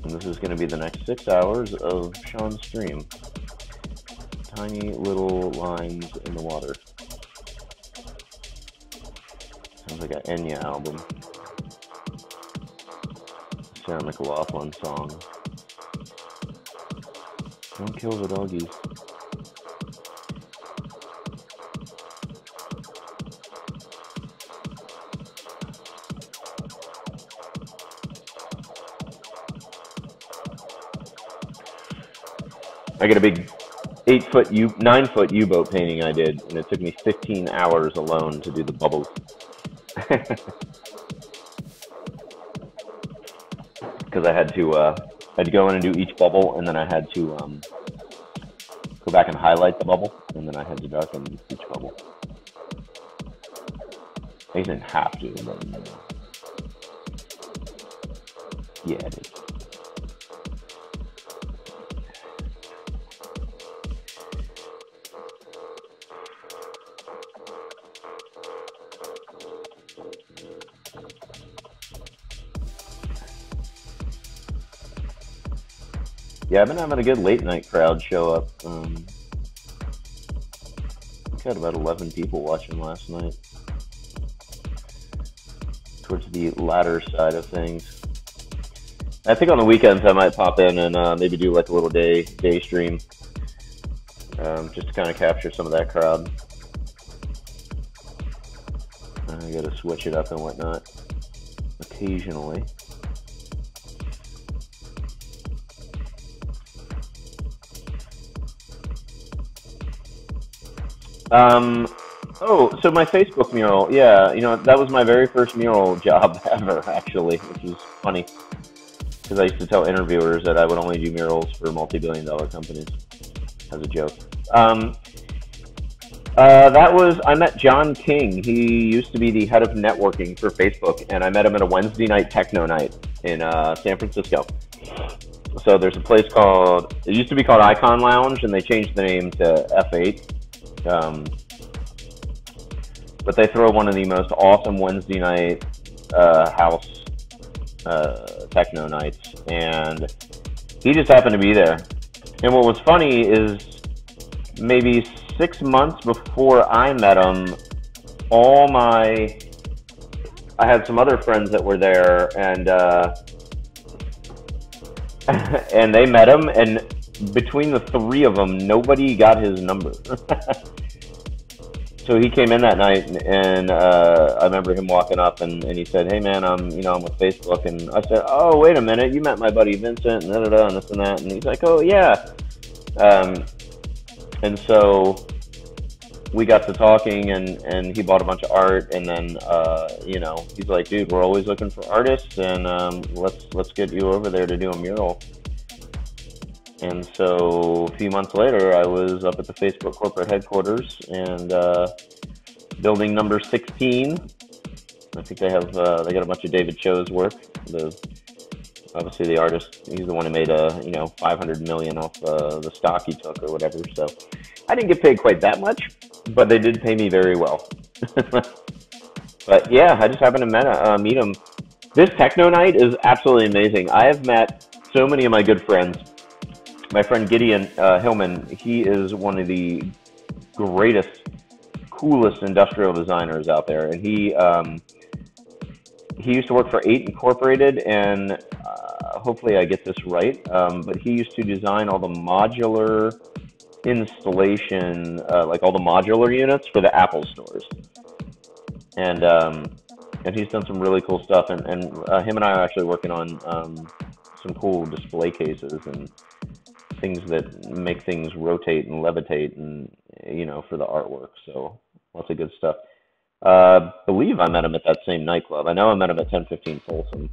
And this is going to be the next six hours of Sean's stream. Tiny little lines in the water. Sounds like an Enya album. Sarah McLachlan song. Don't kill the doggies. I got a big eight foot U, nine foot U boat painting I did, and it took me 15 hours alone to do the bubbles. Because I had to, uh, I had to go in and do each bubble, and then I had to um, go back and highlight the bubble, and then I had to darken each bubble. I didn't have to, but yeah, Yeah, I've been having a good late night crowd show up. Um, I had about 11 people watching last night. Towards the latter side of things. I think on the weekends I might pop in and uh, maybe do like a little day day stream, um, just to kind of capture some of that crowd. I got to switch it up and whatnot occasionally. Um, oh, so my Facebook mural, yeah, you know, that was my very first mural job ever, actually, which is funny. Because I used to tell interviewers that I would only do murals for multi-billion dollar companies as a joke. Um, uh, that was, I met John King. He used to be the head of networking for Facebook, and I met him at a Wednesday night techno night in uh, San Francisco. So there's a place called, it used to be called Icon Lounge, and they changed the name to F8 um, but they throw one of the most awesome Wednesday night uh, house uh, techno nights, and he just happened to be there. And what was funny is maybe six months before I met him, all my I had some other friends that were there, and uh, and they met him, and between the three of them, nobody got his number. so he came in that night, and, uh, I remember him walking up, and, and he said, "Hey man, I'm you know I'm with Facebook," and I said, "Oh wait a minute, you met my buddy Vincent, and da da da, and this and that," and he's like, "Oh yeah," um, and so we got to talking, and and he bought a bunch of art, and then uh, you know he's like, "Dude, we're always looking for artists, and um, let's let's get you over there to do a mural." And so a few months later, I was up at the Facebook corporate headquarters and uh, building number 16. I think they have uh, they got a bunch of David Choe's work. The obviously the artist, he's the one who made a uh, you know 500 million off uh, the stock he took or whatever. So I didn't get paid quite that much, but they did pay me very well. but yeah, I just happened to met, uh, meet him. This techno night is absolutely amazing. I have met so many of my good friends. My friend Gideon uh, Hillman, he is one of the greatest, coolest industrial designers out there, and he um, he used to work for Eight Incorporated, and uh, hopefully I get this right, um, but he used to design all the modular installation, uh, like all the modular units for the Apple stores, and um, and he's done some really cool stuff. And and uh, him and I are actually working on um, some cool display cases and things that make things rotate and levitate, and you know, for the artwork. So lots of good stuff. Uh, believe I met him at that same nightclub. I know I met him at 1015 Folsom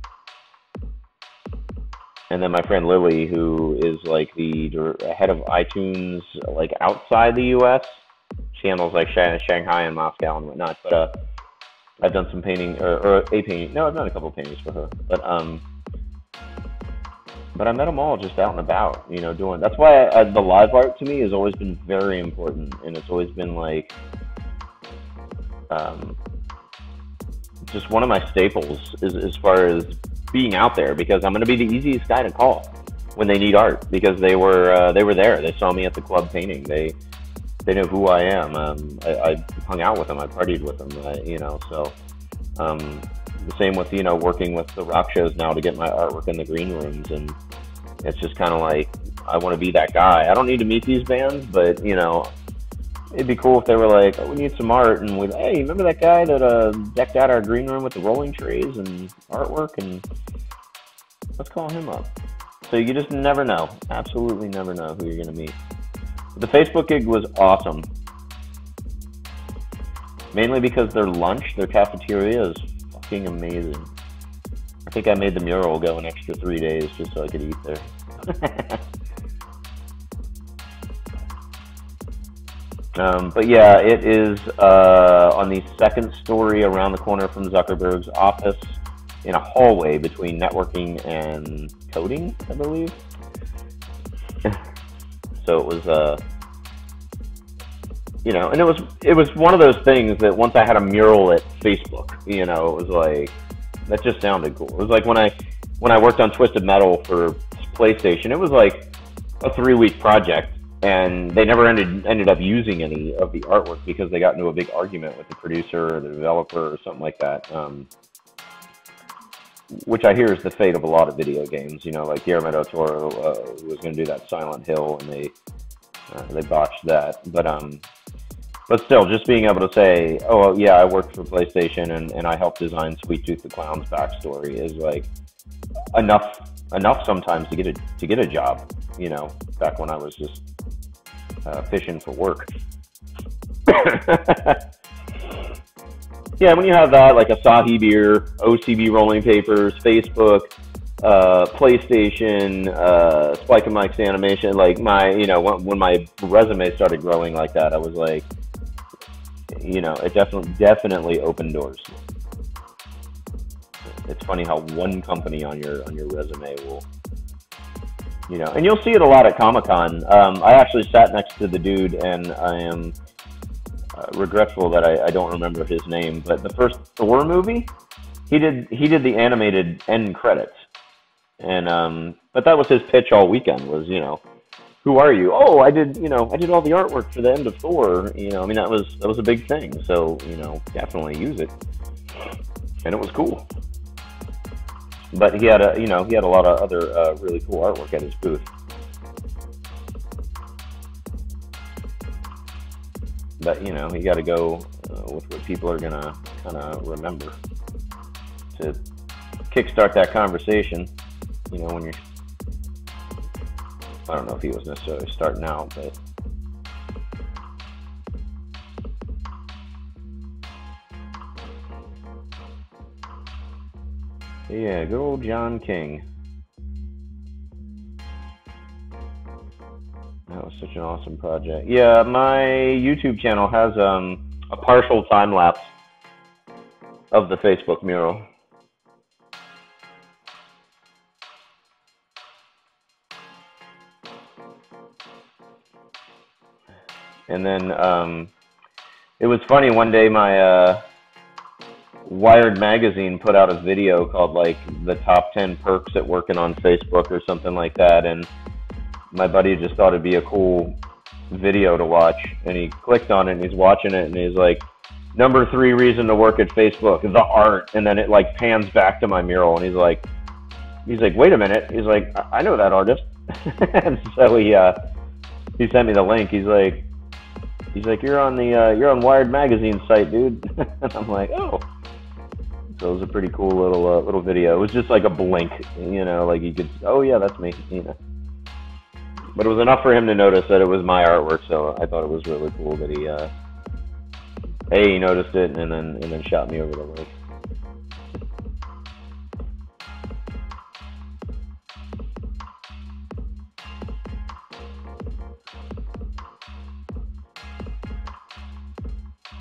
and then my friend Lily, who is like the head of iTunes, like outside the U.S. She handles like Shanghai and Moscow and whatnot. But uh, I've done some painting or, or, a painting. No, I've done a couple paintings for her. But um, but I met them all just out and about. You know, doing. That's why I, I, the live art to me has always been very important, and it's always been like um, just one of my staples as, as far as being out there because I'm going to be the easiest guy to call when they need art because they were uh, they were there. They saw me at the club painting. They they know who I am. Um, I, I, hung out with them. I partied with them. I, you know, so um, the same with you know working with the rock shows now to get my artwork in the green rooms, and it's just kind of like I want to be that guy. I don't need to meet these bands, but you know, it'd be cool if they were like, oh, we need some art, and we, hey, remember that guy that uh, decked out our green room with the rolling trays and artwork, and let's call him up. So you just never know, absolutely never know who you're gonna meet. The Facebook gig was awesome, mainly because their lunch, their cafeteria is fucking amazing. I think I made the mural go an extra three days just so I could eat there. Um, but yeah, it is uh, on the second story around the corner from Zuckerberg's office in a hallway between networking and coding, I believe. so it was, uh, you know, and it was it was one of those things that once I had a mural at Facebook, you know, it was like that just sounded cool. It was like when I when I worked on Twisted Metal for PlayStation, it was like a three week project and they never ended ended up using any of the artwork because they got into a big argument with the producer or the developer or something like that. Um, which I hear is the fate of a lot of video games. You know, like Guillermo del Toro uh, was going to do that Silent Hill, and they uh, they botched that. But um, but still, just being able to say, oh yeah, I worked for PlayStation and, and I helped design Sweet Tooth the Clown's backstory is like enough enough sometimes to get a to get a job. You know, back when I was just uh, fishing for work. yeah, when you have that, like Asahi beer, OCB rolling papers, Facebook, uh, PlayStation, uh, Spike and Mike's animation, like my, you know, when, when my resume started growing like that, I was like, you know, it definitely definitely opened doors. It's funny how one company on your on your resume will you know, and you'll see it a lot at Comic Con. Um, I actually sat next to the dude, and I am uh, regretful that I, I, don't remember his name. But the first Thor movie, he did he did the animated end credits, and um, but that was his pitch all weekend. Was you know, who are you? Oh, I did you know I did all the artwork for the end of Thor. You know, I mean that was that was a big thing. So you know, definitely use it, and it was cool but he had a you know he had a lot of other uh, really cool artwork at his booth. But you know you got to go uh, with what people are gonna kind of remember to kickstart that conversation. You know when you're I don't know if he was necessarily starting out, but Yeah, good old John King. That was such an awesome project. Yeah, my YouTube channel has um, a partial time lapse of the Facebook mural. And then um, it was funny one day my uh, Wired magazine put out a video called like the top 10 perks at working on Facebook or something like that. And my buddy just thought it'd be a cool video to watch. And he clicked on it and he's watching it and he's like number 3 reason to work at Facebook the art. And then it like pans back to my mural and he's like he's like wait a minute. He's like I know that artist. And so he uh he sent me the link. He's like he's like you're on the uh, you're on Wired magazine site dude and I'm like oh so it was a pretty cool little uh, little video. It was just like a blink, you know, like you could, oh yeah, that's me, you know. But it was enough for him to notice that it was my artwork, so I thought it was really cool that he, uh, hey, he noticed it and then and then shot me over the link.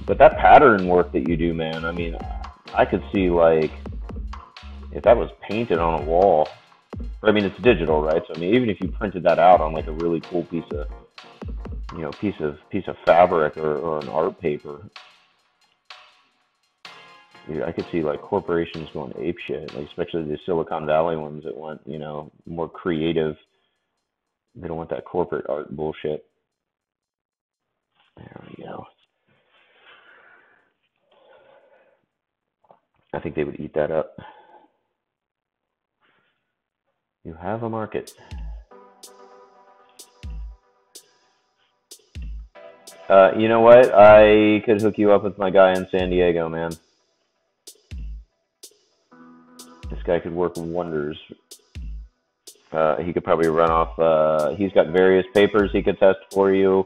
But that pattern work that you do, man, I mean, I could see like if that was painted on a wall. I mean, it's digital, right? So I mean, even if you printed that out on like a really cool piece of, you know, piece of piece of fabric or, or an art paper, I could see like corporations going ape shit, like especially the Silicon Valley ones that want, you know, more creative. They don't want that corporate art bullshit. There we go. I think they would eat that up. You have a market. Uh, you know what? I could hook you up with my guy in San Diego, man. This guy could work wonders. Uh, he could probably run off. Uh, he's got various papers he could test for you.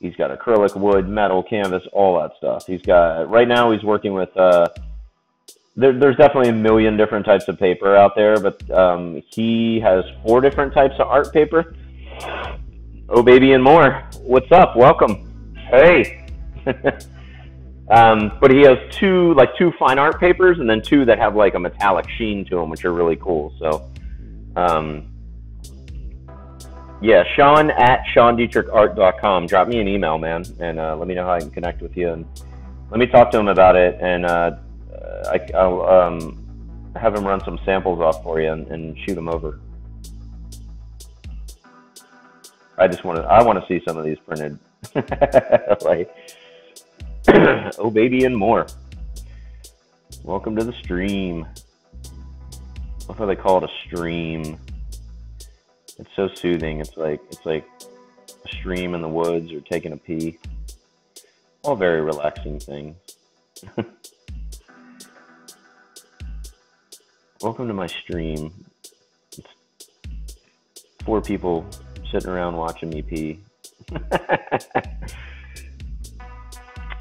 He's got acrylic, wood, metal, canvas, all that stuff. He's got right now. He's working with. Uh, there, there's definitely a million different types of paper out there, but um, he has four different types of art paper. Oh baby and more. What's up? Welcome. Hey. um, but he has two like two fine art papers, and then two that have like a metallic sheen to them, which are really cool. So. Um, yeah, Sean at SeanDietrichArt.com. Drop me an email, man, and uh, let me know how I can connect with you. And let me talk to him about it, and uh, I, will um, have him run some samples off for you and, and shoot them over. I just want to. I want to see some of these printed. like, oh baby, and more. Welcome to the stream. That's how they call it a stream. It's so soothing. It's like it's like a stream in the woods or taking a pee. All very relaxing things. Welcome to my stream. It's four people sitting around watching me pee.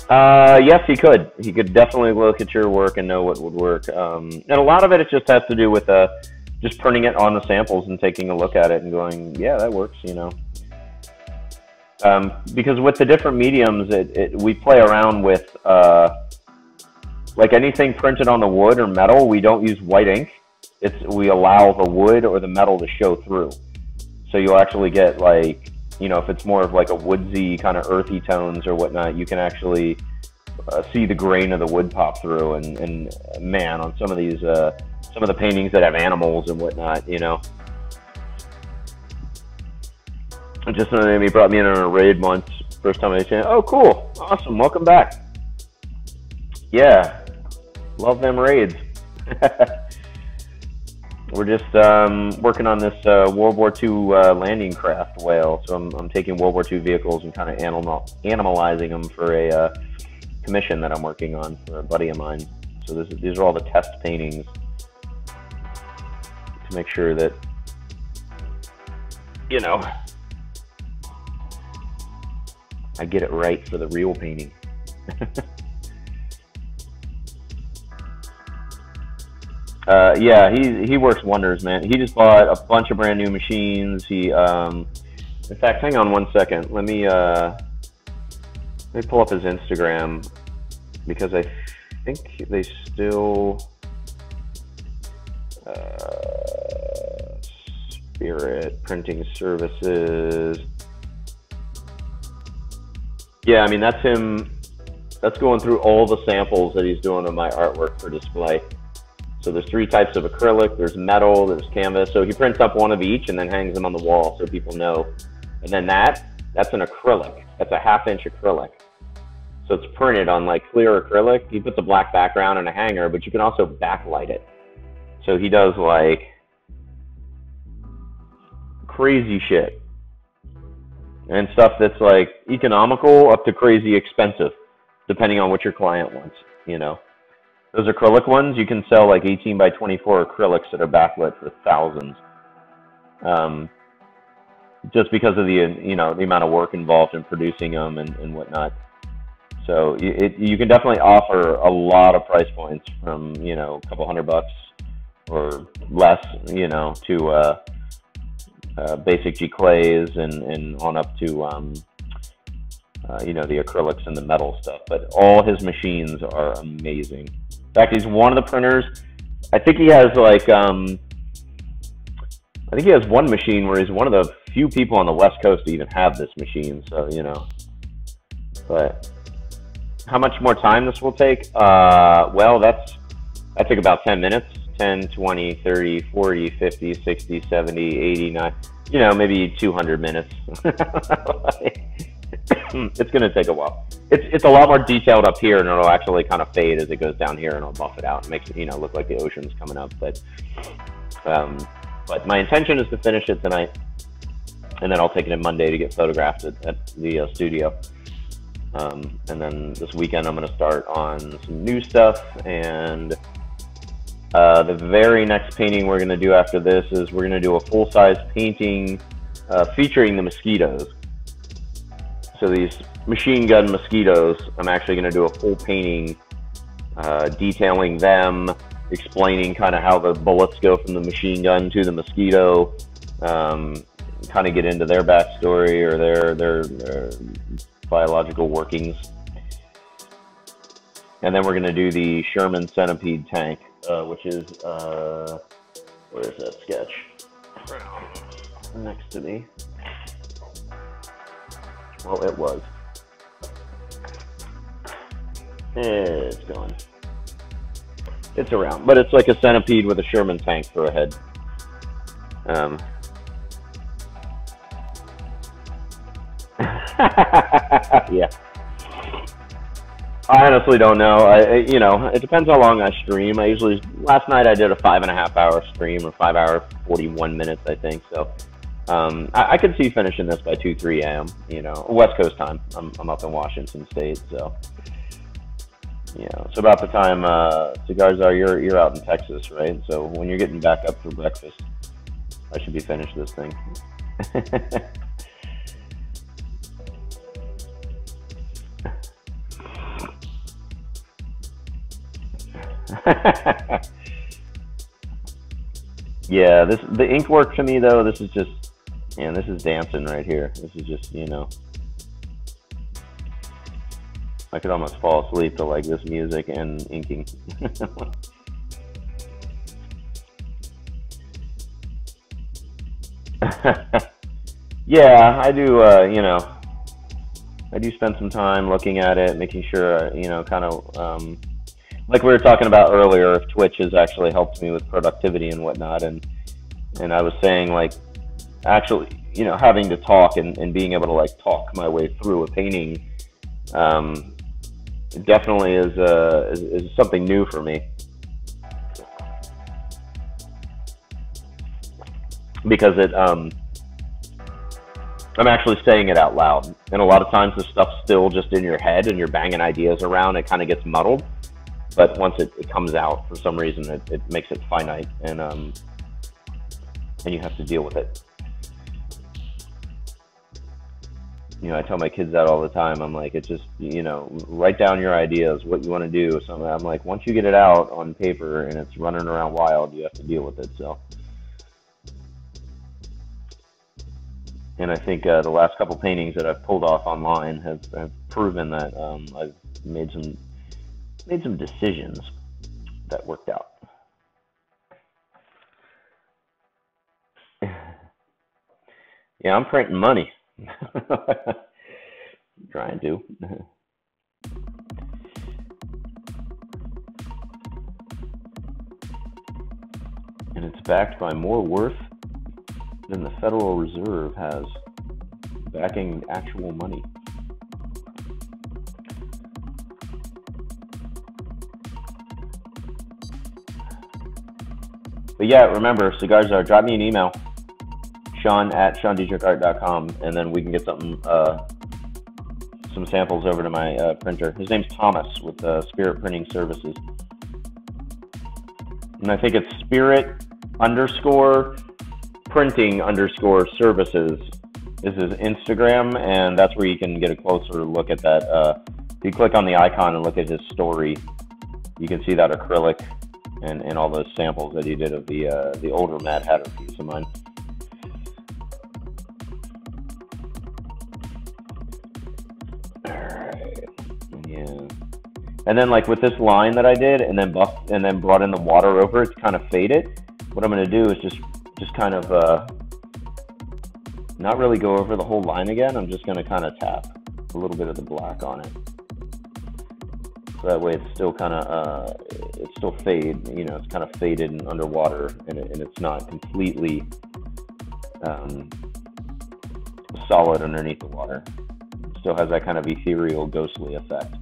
uh, yes, he could. He could definitely look at your work and know what would work. Um, and a lot of it, it just has to do with uh, just printing it on the samples and taking a look at it and going, yeah, that works, you know. Um, because with the different mediums, it, it we play around with, uh, like anything printed on the wood or metal, we don't use white ink. It's we allow the wood or the metal to show through. So you'll actually get like, you know, if it's more of like a woodsy kind of earthy tones or whatnot, you can actually uh, see the grain of the wood pop through. And, and man, on some of these uh, some of the paintings that have animals and whatnot, you know. Just something he brought me in on a raid once. First time I said, "Oh, cool, awesome, welcome back." Yeah, love them raids. We're just um, working on this uh, World War II uh, landing craft whale. So I'm, I'm taking World War II vehicles and kind of animal, animalizing them for a uh, commission that I'm working on for a buddy of mine. So this, these are all the test paintings to make sure that, you know, I get it right for the real painting. uh, yeah, he he works wonders, man. He just bought a bunch of brand new machines. He, um, in fact, hang on one second. Let me uh, let me pull up his Instagram because I think they still. Uh, Spirit Printing Services. Yeah, I mean that's him. that's going through all the samples that he's doing of my artwork for display. So there's three types of acrylic. There's metal. There's canvas. So he prints up one of each and then hangs them on the wall so people know. And then that, that's an acrylic. That's a half inch acrylic. So it's printed on like clear acrylic. He puts a black background and a hanger, but you can also backlight it. So he does like crazy shit and stuff that's like economical up to crazy expensive, depending on what your client wants. You know, those acrylic ones you can sell like 18 by 24 acrylics that are backlit for thousands. Um, just because of the you know the amount of work involved in producing them and, and whatnot. So it, you can definitely offer a lot of price points from you know a couple hundred bucks or less, you know, to uh, uh, basic giclées and, and on up to um, uh, you know the acrylics and the metal stuff. But all his machines are amazing. In fact, he's one of the printers. I think he has like um, I think he has one machine where he's one of the few people on the West Coast to even have this machine. So you know, but how much more time this will take? Uh, well, that's that took about 10 minutes. 10, 20, 30, 40, 50, 60, 70, 80, 90, you know, maybe 200 minutes. it's going to take a while. It's, it's a lot more detailed up here and it'll actually kind of fade as it goes down here and I'll buff it out and makes it, you know, look like the ocean's coming up. But, um, but my intention is to finish it tonight and then I'll take it in Monday to get photographed at, at the uh, studio. Um, and then this weekend I'm going to start on some new stuff and uh, the very next painting we're going to do after this is we're going to do a full-size painting uh, featuring the mosquitoes. So these machine gun mosquitoes, I'm actually going to do a full painting uh, detailing them, explaining kind of how the bullets go from the machine gun to the mosquito, um, kind of get into their backstory or their, their, their biological workings. And then we're going to do the Sherman Centipede tank uh, which is uh, where is that sketch? Next to me. Well, it was. It's gone. It's around, but it's like a centipede with a Sherman tank for a head. Um. yeah. I honestly don't know. I, you know, it depends how long I stream. I usually last night I did a five and a half hour stream, or five hour forty one minutes, I think. So um, I, I could see finishing this by two three a.m. You know, West Coast time. I'm I'm up in Washington State, so you know, it's about the time uh, Cigar Czar. You're you're out in Texas, right? So when you're getting back up for breakfast, I should be finished this thing. yeah, this the ink work to me though. This is just, man, this is dancing right here. This is just, you know, I could almost fall asleep to like this music and inking. yeah, I do. Uh, you know, I do spend some time looking at it, making sure, you know, kind of. Um, like we were talking about earlier, if Twitch has actually helped me with productivity and whatnot, and and I was saying like actually, you know, having to talk and, and being able to like talk my way through a painting, um, definitely is, uh, is is something new for me. Because it, um, I'm actually saying it out loud, and a lot of times the stuff's still just in your head, and you're banging ideas around. It kind of gets muddled but once it, it comes out for some reason it, it makes it finite and um and you have to deal with it. You know i tell my kids that all the time. I'm like it's just you know write down your ideas what you want to do so i'm like once you get it out on paper and it's running around wild you have to deal with it so. And i think uh, the last couple paintings that i've pulled off online have, have proven that um, i've made some made some decisions that worked out. yeah, I'm printing money. trying to. and it's backed by more worth than the Federal Reserve has backing actual money. But yeah, remember, Cigar Czar, drop me an email, sean at seandietrichart.com, and then we can get something, uh, some samples over to my uh, printer. His name's Thomas with uh, Spirit Printing Services. And I think it's Spirit underscore printing underscore services this is Instagram, and that's where you can get a closer look at that. Uh, if you click on the icon and look at his story, you can see that acrylic and, and all those samples that he did of the uh, the older Mad Hatter piece of mine. Yeah. And then like with this line that I did, and then buff, and then brought in the water over it to kind of fade it. What I'm gonna do is just just kind of uh, not really go over the whole line again. I'm just gonna kind of tap a little bit of the black on it. That way it's still kind of, uh, it's still fade, you know, it's kind of faded and underwater and, it, and it's not completely um, solid underneath the water. It still has that kind of ethereal, ghostly effect.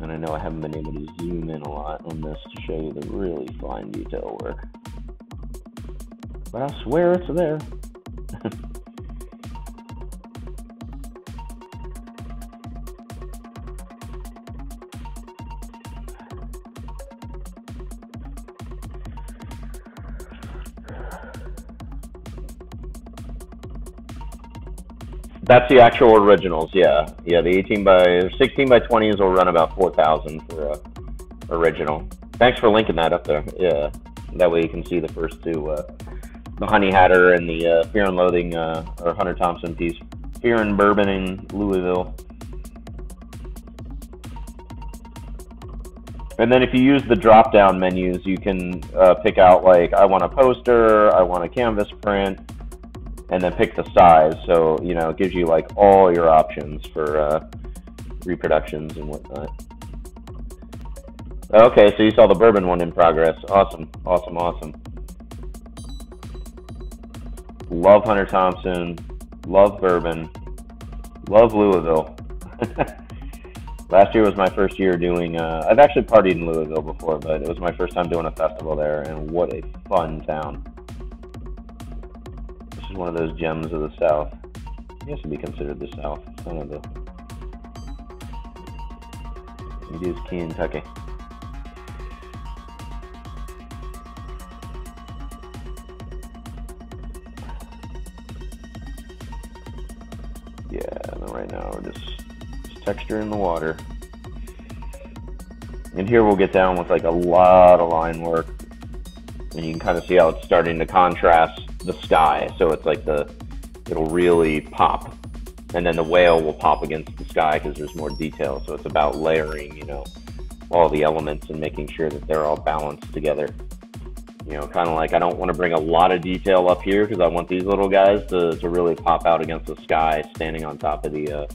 And I know I haven't been able to zoom in a lot on this to show you the really fine detail work. But I swear it's there. That's the actual originals, yeah. Yeah, the 18 by 16 by 20s will run about 4,000 for a original. Thanks for linking that up there. Yeah, that way you can see the first two, uh, the Honey Hatter and the uh, Fear and Loathing uh, or Hunter Thompson piece, Fear and Bourbon in Louisville. And then if you use the drop down menus, you can uh, pick out like I want a poster, I want a canvas print, and then pick the size. So, you know, it gives you like all your options for uh, reproductions and whatnot. Okay, so you saw the bourbon one in progress. Awesome, awesome, awesome. Love Hunter Thompson, love bourbon, love Louisville. Last year was my first year doing, uh, I've actually partied in Louisville before, but it was my first time doing a festival there, and what a fun town is one of those gems of the South. I guess it'd be considered the South. It's kind of the. It is Kentucky. Yeah, right now we're just, just texture in the water. And here we'll get down with like a lot of line work. And you can kind of see how it's starting to contrast the sky. So it's like the, it'll really pop. And then the whale will pop against the sky because there's more detail. So it's about layering, you know, all the elements and making sure that they're all balanced together. You know, kind of like I don't want to bring a lot of detail up here because I want these little guys to, to really pop out against the sky standing on top of the, uh,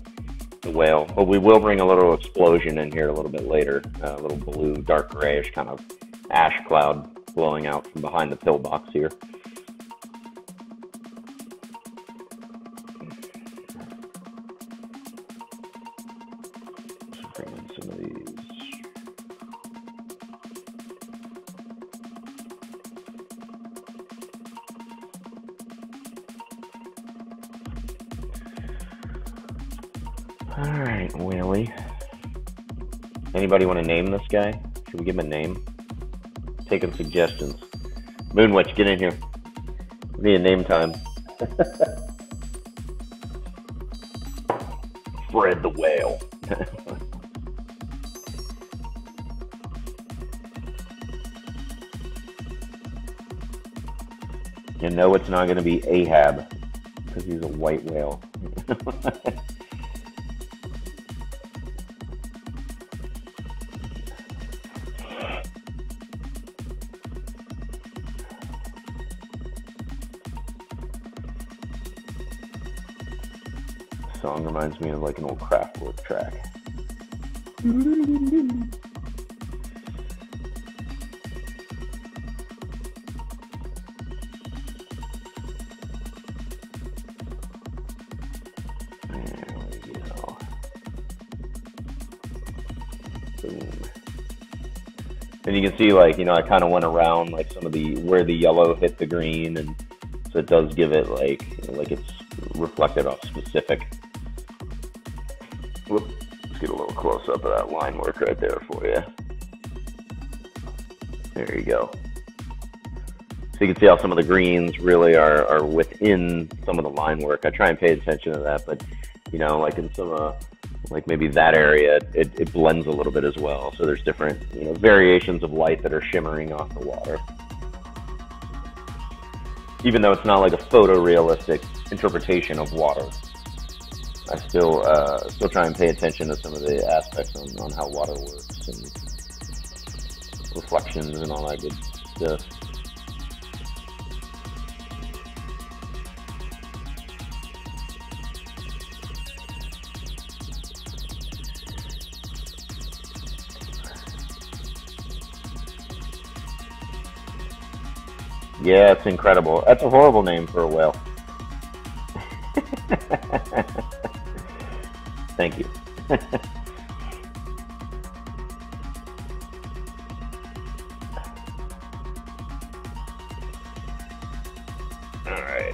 the whale. But we will bring a little explosion in here a little bit later, a little blue, dark grayish kind of ash cloud blowing out from behind the pillbox here. Anybody want to name this guy? Should we give him a name? Taking suggestions. Moonwitch, get in here. Be a name time. Fred the Whale. you know it's not going to be Ahab because he's a white whale. reminds me of like an old Kraftwerk track. And you can see like, you know, I kind of went around like some of the, where the yellow hit the green and so it does give it like, like it's reflected off specific. Close up of that line work right there for you. There you go. So you can see how some of the greens really are, are within some of the line work. I try and pay attention to that, but you know, like in some, uh, like maybe that area, it, it blends a little bit as well. So there's different, you know, variations of light that are shimmering off the water. Even though it's not like a photorealistic interpretation of water, I still uh, still try and pay attention to some of the aspects on, on how water works and reflections and all that good stuff. Yeah, it's incredible. That's a horrible name for a whale. Thank you. All right.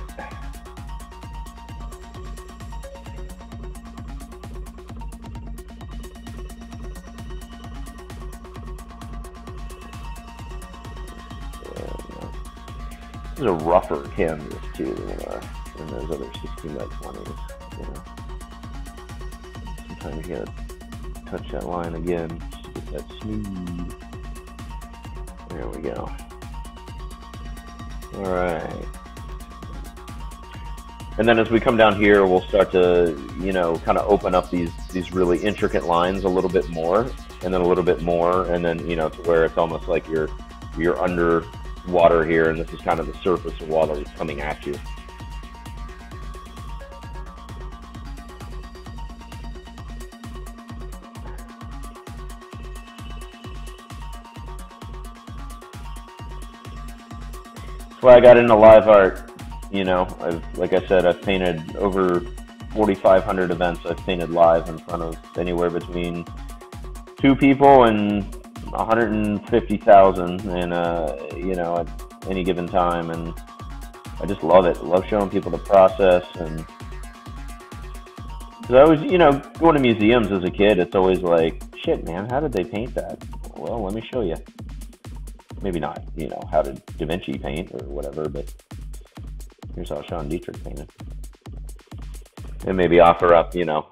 This is a rougher canvas too than, uh, than those other 16 by 20s. Know. Gotta touch that line again just to get that smooth. There we go. All right. And then as we come down here, we'll start to, you know, kind of open up these these really intricate lines a little bit more, and then a little bit more, and then you know, to where it's almost like you're you're under water here, and this is kind of the surface of water that's coming at you. Why I got into live art. You know, I've like I said, I've painted over 4,500 events. I've painted live in front of anywhere between two people and 150,000 and uh, you know at any given time and I just love it. I Love showing people the process and cuz I was, you know, going to museums as a kid, it's always like, shit, man, how did they paint that? Well, let me show you. Maybe not, you know, how did Da Vinci paint or whatever, but here's how Sean Dietrich painted. And maybe offer up, you know,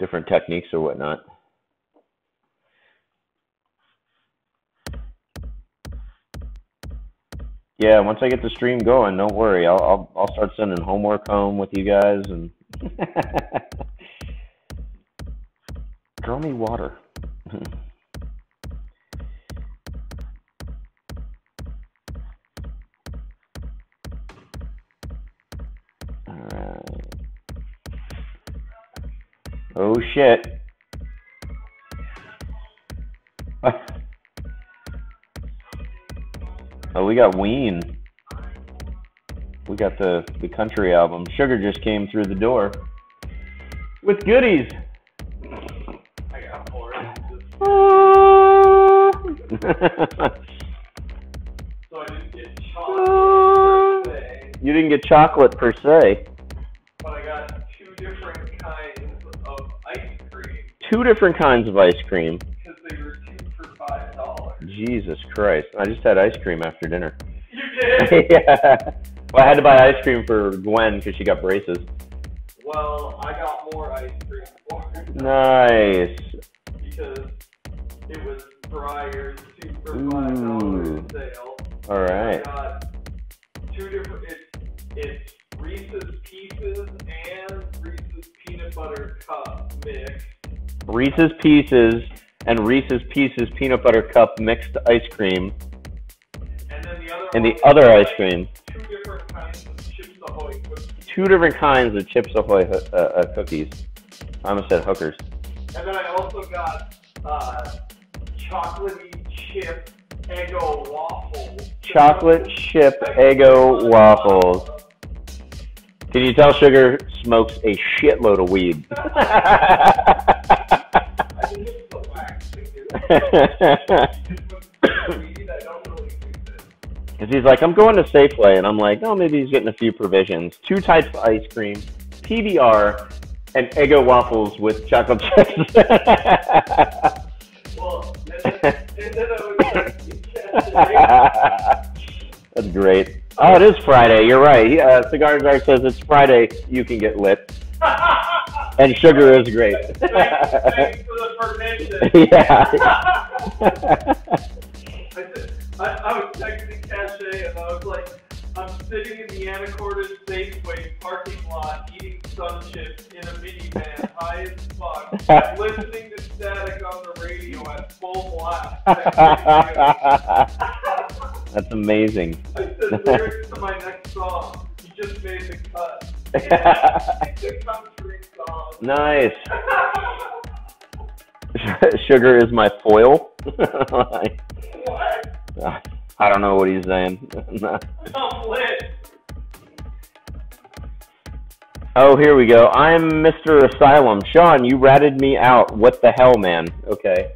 different techniques or whatnot. Yeah, once I get the stream going, don't worry. I'll I'll, I'll start sending homework home with you guys and draw me water. Oh shit. Oh, we got Ween. We got the the country album. Sugar just came through the door with goodies. I got four. so I didn't get chocolate per se, you didn't get chocolate per se. Two different kinds of ice cream. because they were two for five dollars. Jesus Christ! I just had ice cream after dinner. You did? yeah. Well, I had to buy ice cream for Gwen because she got braces. well, I got more ice cream for her Nice. because it was Breyer's two for five dollars sale. All right. I got two different. It's it's Reese's Pieces and Reese's Peanut Butter Cup mix. Reese's Pieces and Reese's Pieces peanut butter cup mixed ice cream And then the other and the other ice cream. Two different kinds of Chips Ahoy cookies. Two different kinds of Chips Ahoy uh, uh, cookies. I almost said hookers. And then I also got uh, chocolatey chip Eggo waffles. Chocolate chip Eggo waffles. Can you tell Sugar smokes a shitload of weed? I think it's the wax that gives weed. I don't really think that. Because he's like, I'm going to Safeway, and I'm like, oh, maybe he's getting a few provisions. Two types of ice cream, PBR, and Eggo waffles with chocolate chips. Well, and then, and then I was like, yeah, That's great. Oh, it is Friday. You're right. Uh, Cigar Czar says it's Friday. You can get lit, and sugar is great. thanks, for the permission. yeah. I, I was texting Cache and I was like, I'm sitting in the Anacortes Safeway parking lot eating sun chips in a minivan, high as fuck, listening to static on the radio at full blast. That's amazing. I said lyrics to my next song. You just made the cut. It's a country song. nice. Sugar is my foil. What? I don't know what he's saying. Oh, here we go. I'm Mr. Asylum. Sean, you ratted me out. What the hell, man? Okay.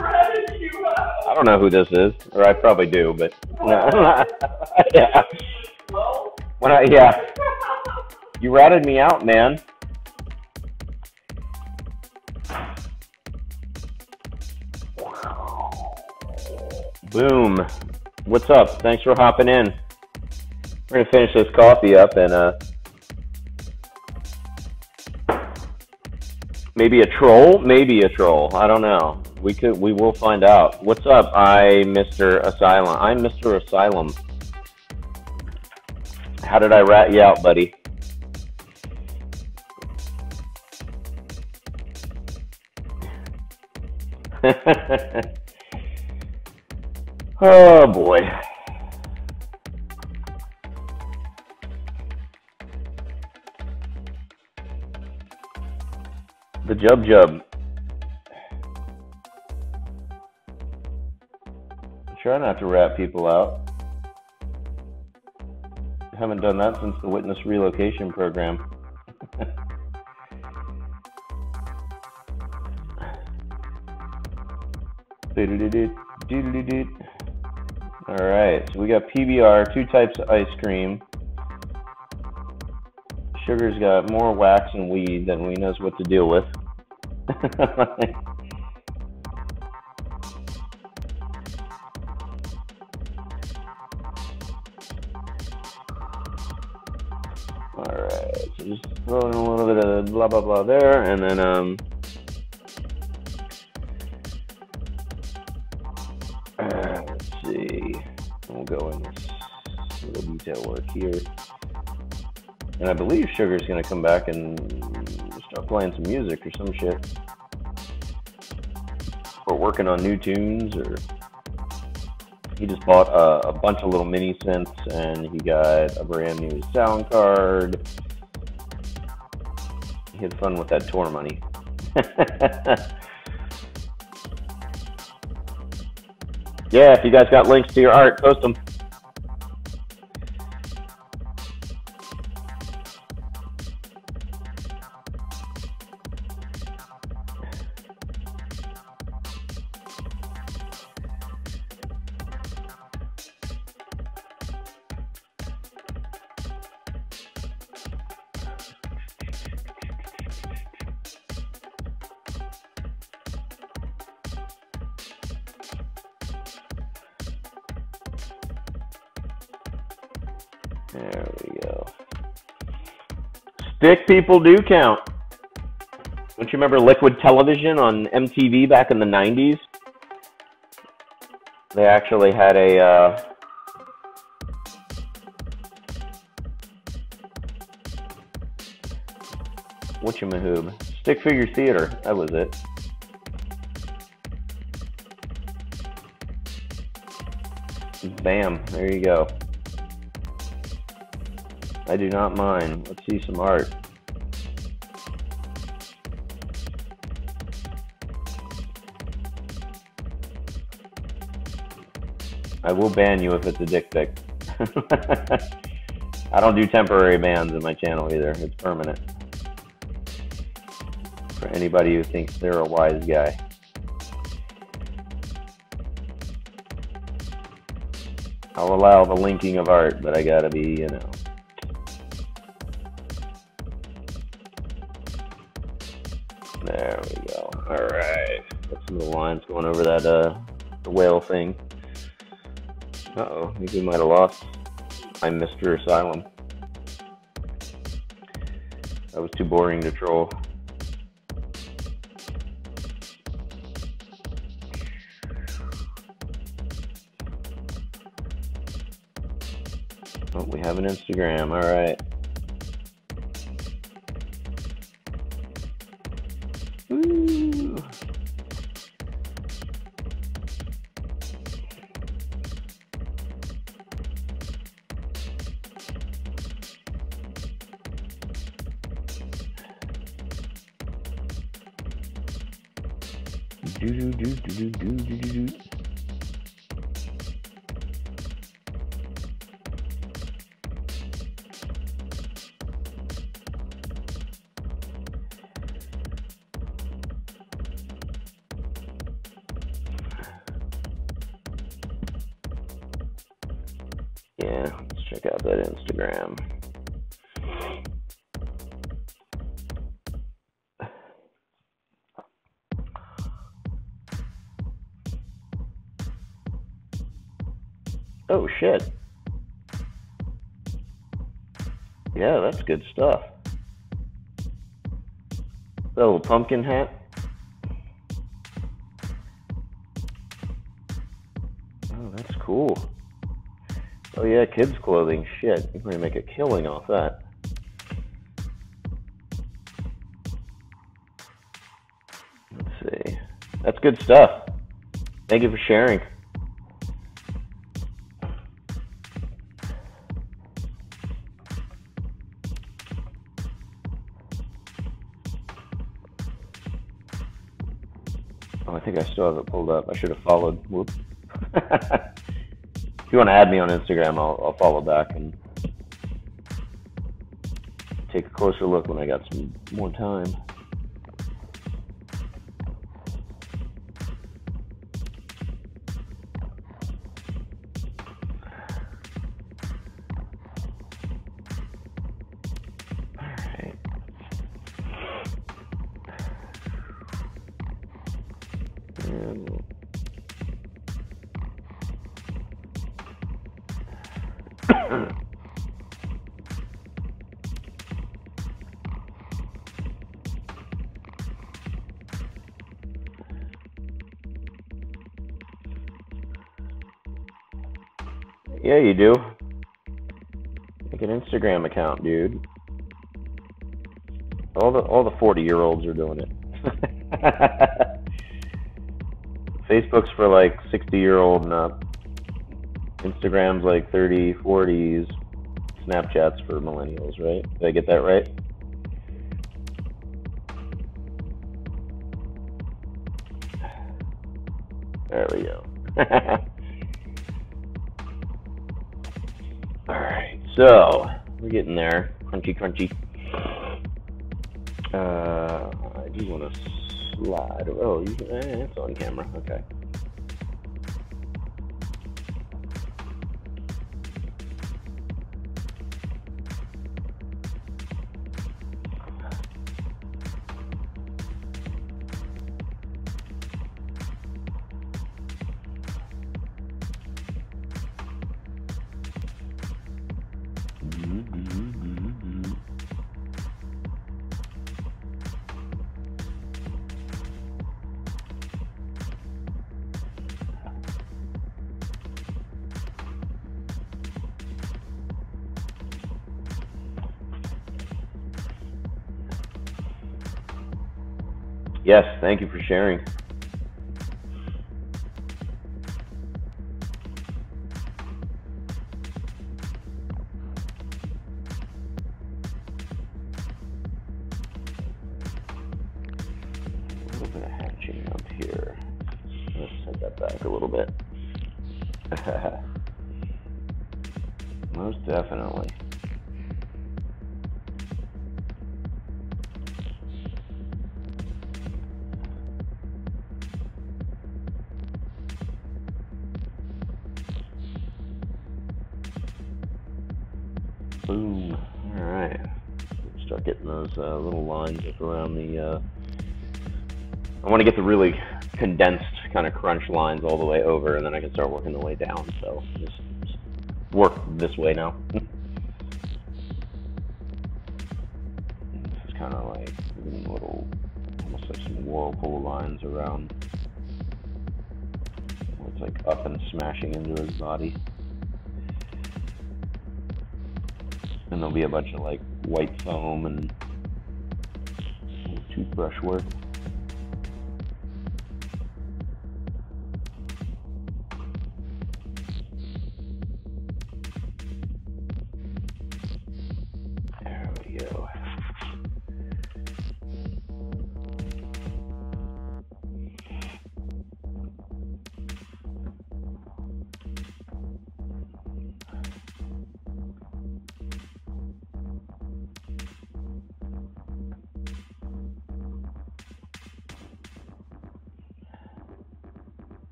Ratted you out. I don't know who this is, or I probably do, but yeah. When I yeah, you ratted me out, man. Boom. What's up? Thanks for hopping in. We're gonna finish this coffee up and uh maybe a troll, maybe a troll. I don't know. We could we will find out. What's up? I Mr. Asylum. I'm Mr. Asylum. How did I rat you out, buddy? oh boy. The Jub Jub. Try not to rat people out. Haven't done that since the witness relocation program. All right, so we got PBR, two types of ice cream. Sugar's got more wax and weed than we knows what to deal with. blah blah blah there, and then um. let's see. We'll go in this little detail work here. And I believe Sugar's gonna come back and start playing some music or some shit. Or working on new tunes or he just bought a, a bunch of little mini synths and he got a brand new sound card. He had fun with that tour money. yeah, if you guys got links to your art, post them. Stick people do count. Don't you remember Liquid Television on MTV back in the 90s? They actually had a. Uh, whatchamahoob? Stick Figure Theater. That was it. Bam. There you go. I do not mind. Let's see some art. I will ban you if it's a dick pic. I don't do temporary bans in my channel either. It's permanent. For anybody who thinks they're a wise guy. I'll allow the linking of art, but I gotta be, you know. There we go. All right. Got some of the lines going over that uh the whale thing. Uh oh, maybe we might have lost. I'm Mr. Asylum. That was too boring to troll. Oh, we have an Instagram. All right. Shit. Yeah, that's good stuff. That little pumpkin hat. Oh, that's cool. Oh yeah, kids clothing. Shit, you're gonna make a killing off that. Let's see. That's good stuff. Thank you for sharing. It pulled up. I should have followed. Whoops. if you want to add me on Instagram, I'll, I'll follow back and take a closer look when I got some more time. All the forty year olds are doing it. Facebook's for like sixty year old and up. Instagram's like 30, 40s. Snapchat's for millennials, right? Did I get that right? There we go. All right, so we're getting there. Crunchy, crunchy. Slide. Oh, you, eh, it's on camera. Okay. Yes, thank you for sharing. Want to get the really condensed kind of crunch lines all the way over, and then I can start working the way down. So just, just work this way now. this is kind of like little, almost like some whirlpool lines around. It's like up and smashing into his body. And there'll be a bunch of like white foam and toothbrush work.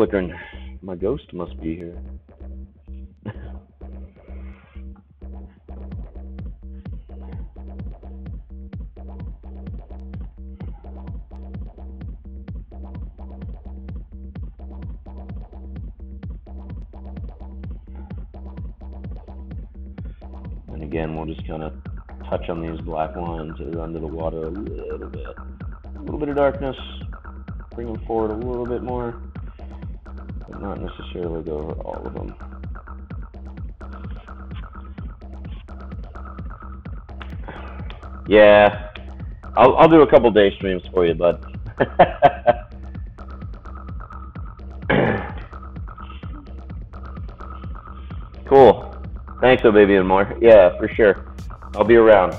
Flickering. My ghost must be here. and again, we'll just kind of touch on these black lines that are under the water a little bit. A little bit of darkness. Bring them forward a little bit more not necessarily go over all of them. Yeah, I'll I'll do a couple day streams for you, bud. cool. Thanks, oh baby and more. Yeah, for sure. I'll be around.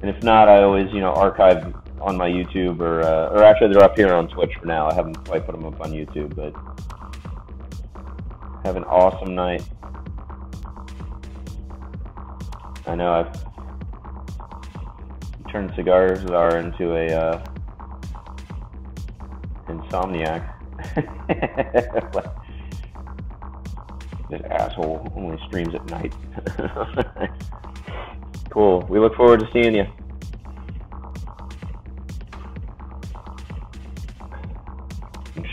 And if not, I always, you know, archive on my YouTube or uh, or actually they're up here on Twitch for now. I haven't quite put them up on YouTube, but have an awesome night. I know I've turned Cigar Czar into a uh, insomniac. this asshole only streams at night. cool. We look forward to seeing you.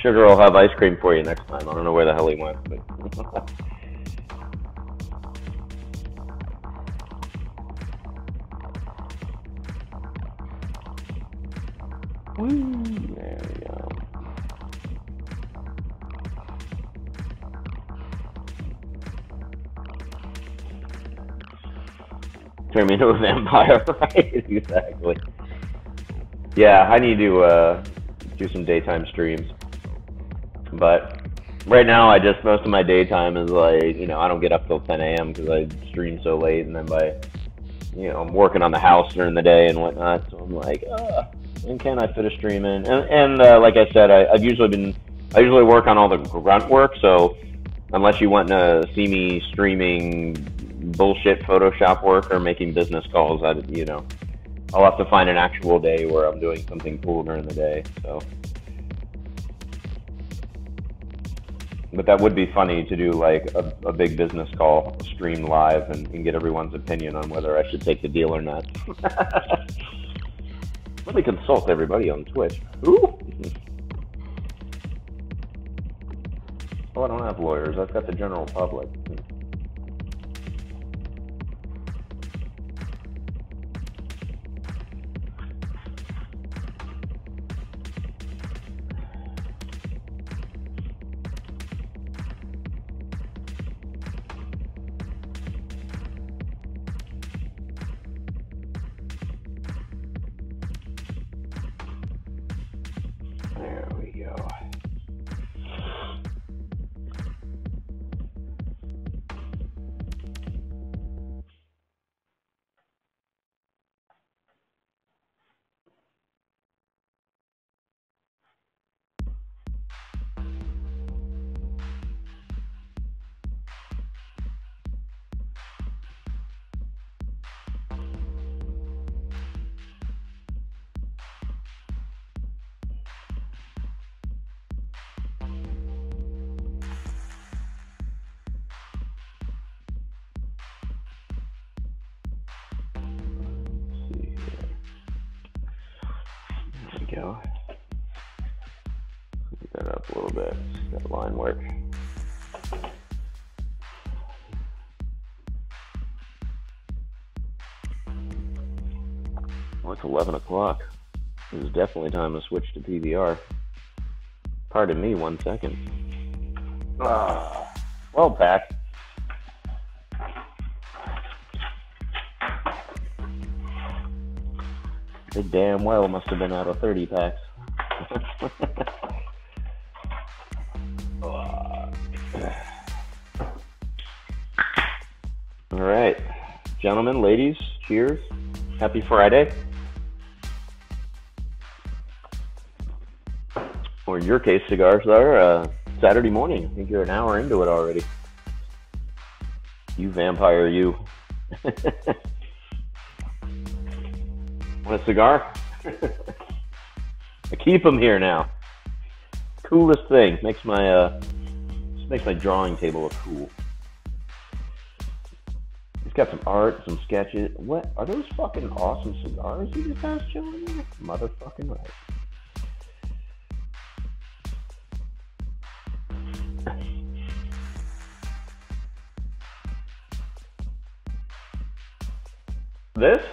Sugar will have ice cream for you next time. I don't know where the hell he went, but. There we go. Turn me into a vampire, right? exactly. Yeah, I need to uh, do some daytime streams. But right now, I just most of my daytime is like you know I don't get up till 10 a.m. because I stream so late, and then by you know I'm working on the house during the day and whatnot. So I'm like, uh, when can I fit a stream in? And, and uh, like I said, I, I've usually been I usually work on all the grunt work. So unless you want to see me streaming bullshit Photoshop work or making business calls, I you know I'll have to find an actual day where I'm doing something cool during the day. So. But that would be funny to do like a, a big business call stream live and, and, get everyone's opinion on whether I should take the deal or not. Let me consult everybody on Twitch. Ooh. Mm-hmm. Oh, I don't have lawyers. I've got the general public. 11 o'clock. It is definitely time to switch to PBR. Pardon me one second. Ah, well, Pack. They damn well must have been out of 30 packs. All right. Gentlemen, ladies, cheers. Happy Friday. Or your case, Cigar Czar uh, Saturday morning. I think you're an hour into it already. You vampire, you. Want a cigar? I keep them here now. Coolest thing. Makes my uh, makes my drawing table look cool. It's got some art, some sketches. What are those fucking awesome cigars you just passed chilling? Motherfucking right. This?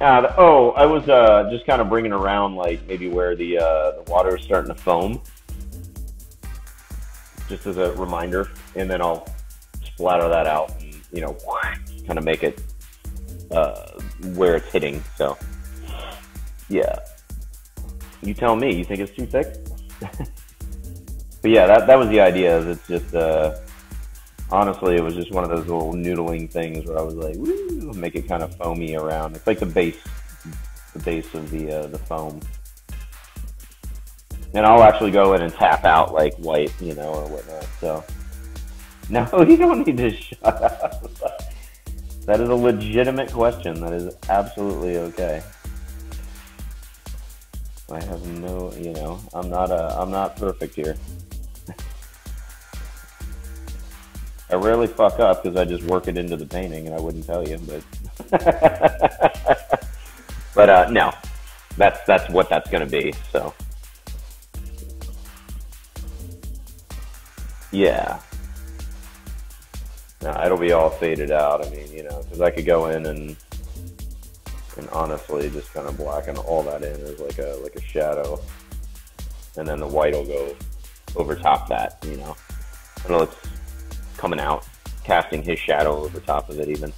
Uh, oh, I was uh, just kind of bringing around like maybe where the uh, the water is starting to foam, just as a reminder, and then I'll splatter that out and you know kind of make it uh, where it's hitting. So yeah, you tell me. You think it's too thick? but yeah, that that was the idea. Is it's just uh, honestly, it was just one of those little noodling things where I was like, Woo, make it kind of foamy around. It's like the base, the base of the uh, the foam. And I'll actually go in and tap out like white, you know, or whatnot. So, no, you don't need to shut up. that is a legitimate question. That is absolutely okay. I have no, you know, I'm not a, I'm not perfect here. I rarely fuck up because I just work it into the painting, and I wouldn't tell you, but but uh, no, that's that's what that's gonna be. So yeah, no, it'll be all faded out. I mean, you know, because I could go in and and honestly just kind of blacken all that in as like a like a shadow, and then the white will go over top that. You know, I know it's coming out, casting his shadow over top of it even.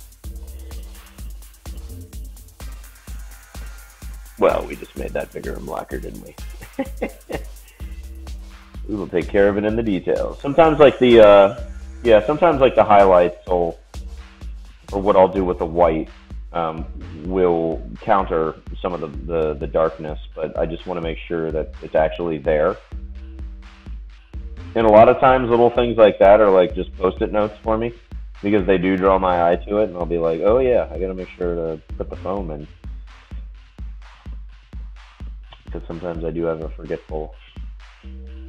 Well, we just made that bigger and blacker, didn't we? we will take care of it in the details. Sometimes like the, uh, yeah, sometimes like the highlights will, or what I'll do with the white, um, will counter some of the, the, the darkness, but I just want to make sure that it's actually there and a lot of times, little things like that are like just post-it notes for me because they do draw my eye to it, and I'll be like, "Oh yeah, I gotta make sure to put the foam in." Because sometimes I do have a forgetful,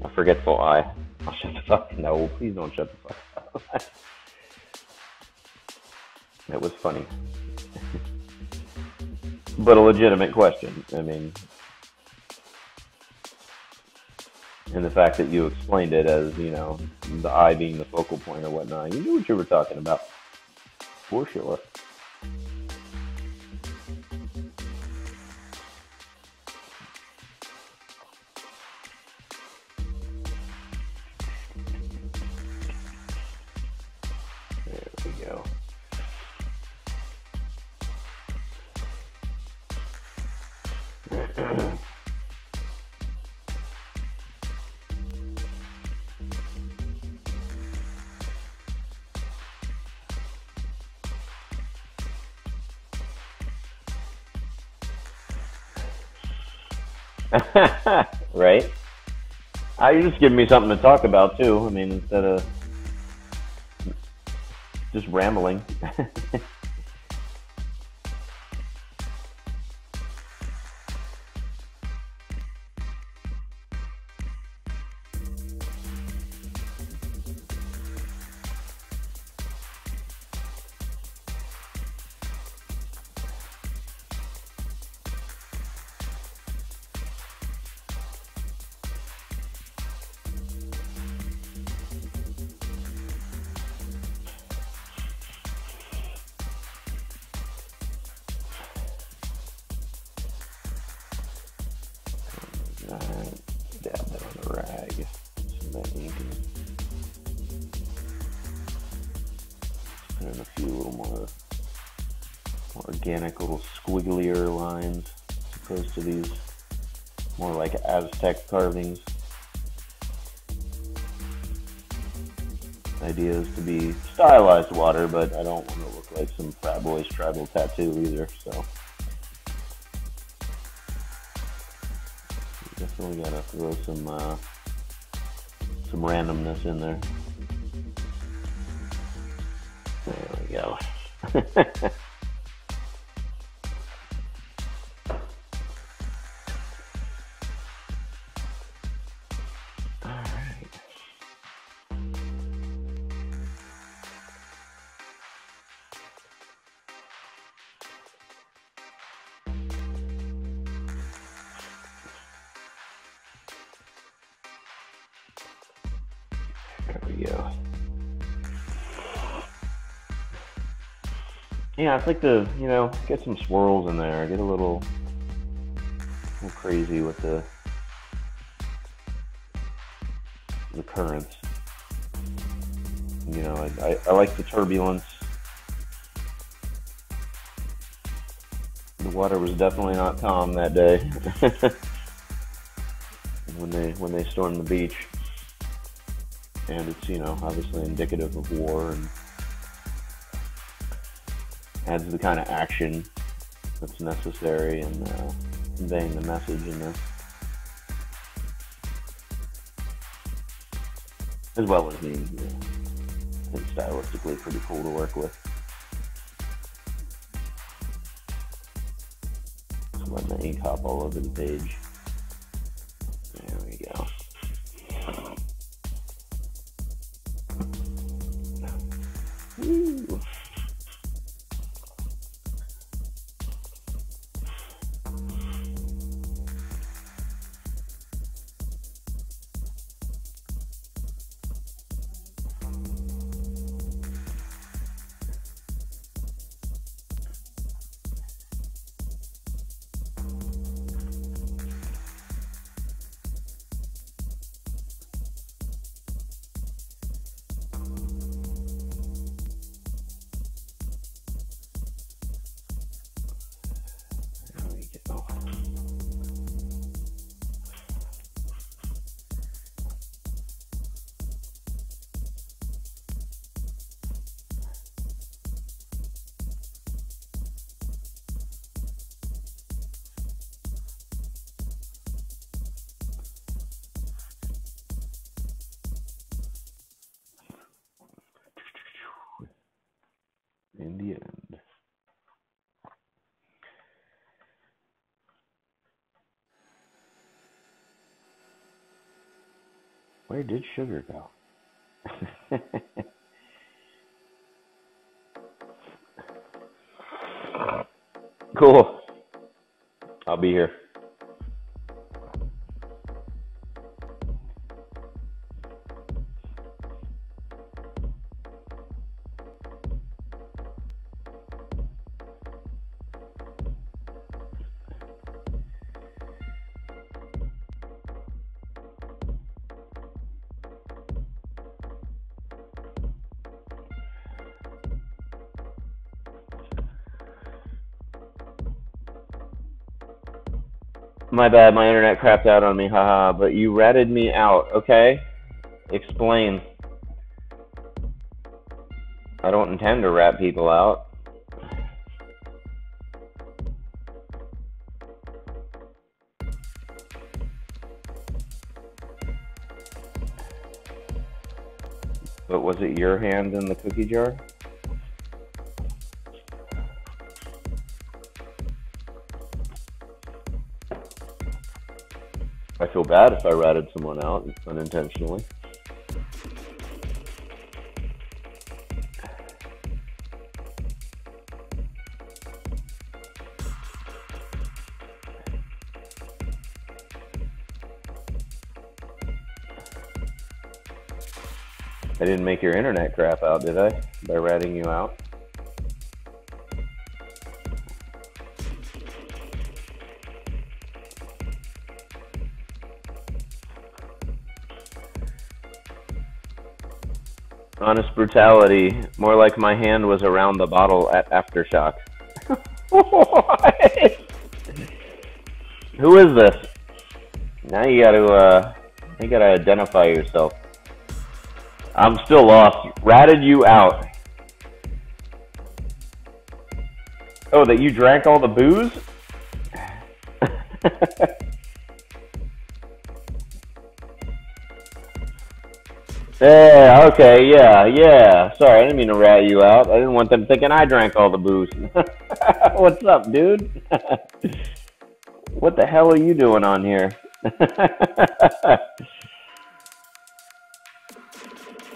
a forgetful eye. I'll shut the fuck. No, please don't shut the fuck up. that was funny, but a legitimate question. I mean, and the fact that you explained it as you know the eye being the focal point or whatnot, you knew what you were talking about for sure. Uh, you just giving me something to talk about too. I mean, instead of just rambling. Aztec carvings. Idea is to be stylized water, but I don't want to look like some frat boy's tribal tattoo either, so. Definitely gotta throw some uh, some randomness in there. There we go. yeah, it's like the you know get some swirls in there, get a little, a little crazy with the the currents. You know, I, I, I like the turbulence. The water was definitely not calm that day when they when they stormed the beach, and it's you know obviously indicative of war and adds the kind of action that's necessary in uh, conveying the message in this. As well as being, you know, stylistically pretty cool to work with. Letting the ink hop all over the page. Sugar go? My bad, my internet crapped out on me, haha, but you ratted me out, okay? Explain. I don't intend to rat people out. But was it your hand in the cookie jar? Bad if I ratted someone out unintentionally. I didn't make your internet crap out, did I? By ratting you out? Honest brutality. More like my hand was around the bottle at aftershock. Who is this? Now you gotta, uh, you gotta identify yourself. I'm still lost. Ratted you out. Oh, that you drank all the booze? Yeah, okay, yeah, yeah. Sorry, I didn't mean to rat you out. I didn't want them thinking I drank all the booze. What's up, dude? what the hell are you doing on here? oh,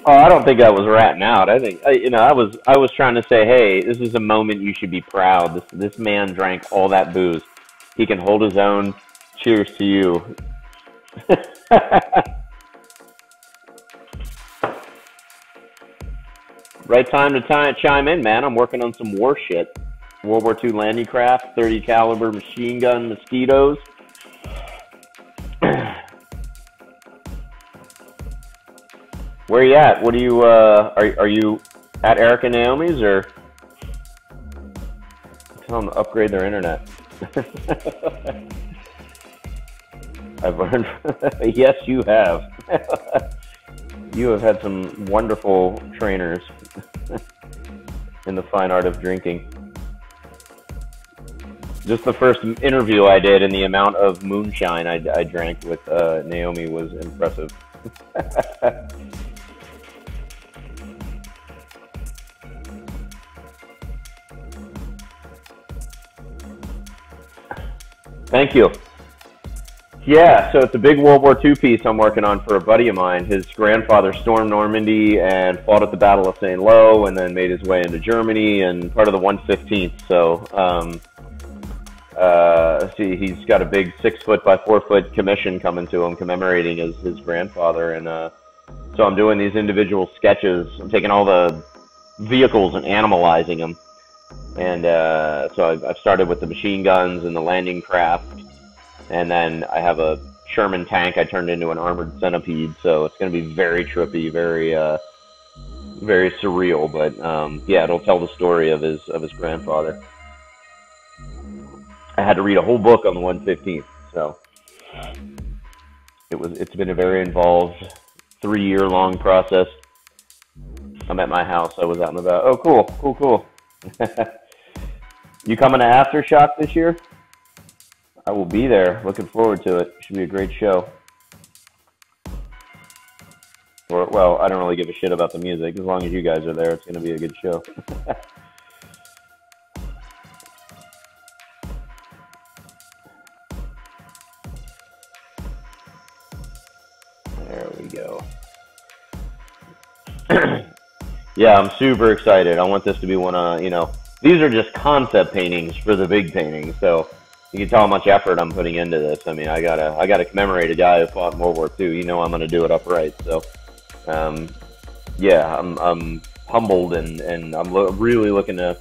I don't think I was ratting out. I think you know, I was I was trying to say, "Hey, this is a moment you should be proud. This this man drank all that booze. He can hold his own. Cheers to you." Right time to time, chime in, man. I'm working on some war shit. World War II landing craft, 30 caliber machine gun mosquitoes. Where you at? What are you, uh, are, are you at Eric and Naomi's or? Tell them to upgrade their internet. I've learned, yes, you have. you have had some wonderful trainers in the fine art of drinking. Just the first interview I did and the amount of moonshine I, I drank with uh, Naomi was impressive. Thank you. Yeah, so it's a big World War II piece I'm working on for a buddy of mine. His grandfather stormed Normandy and fought at the Battle of St. Lo and then made his way into Germany and part of the 115th. So, um, uh, see, he's got a big six foot by four foot commission coming to him commemorating his, his grandfather. And uh, so I'm doing these individual sketches. I'm taking all the vehicles and animalizing them. And uh, so I've, I've started with the machine guns and the landing craft and then I have a Sherman tank I turned into an armored centipede, so it's going to be very trippy, very uh, very surreal. But um, yeah, it'll tell the story of his of his grandfather. I had to read a whole book on the 115th, so it was it's been a very involved three year long process. I'm at my house. I was out and about. Oh, cool, cool, cool. you coming to Aftershock this year? I will be there. Looking forward to it. Should be a great show. Or, well, I don't really give a shit about the music. As long as you guys are there, it's going to be a good show. there we go. yeah, I'm super excited. I want this to be one of, you know, these are just concept paintings for the big painting. So you can tell how much effort I'm putting into this. I mean, I gotta I gotta commemorate a guy who fought in World War II. You know, I'm gonna do it upright. So, um, yeah, I'm I'm humbled and and I'm lo- really looking to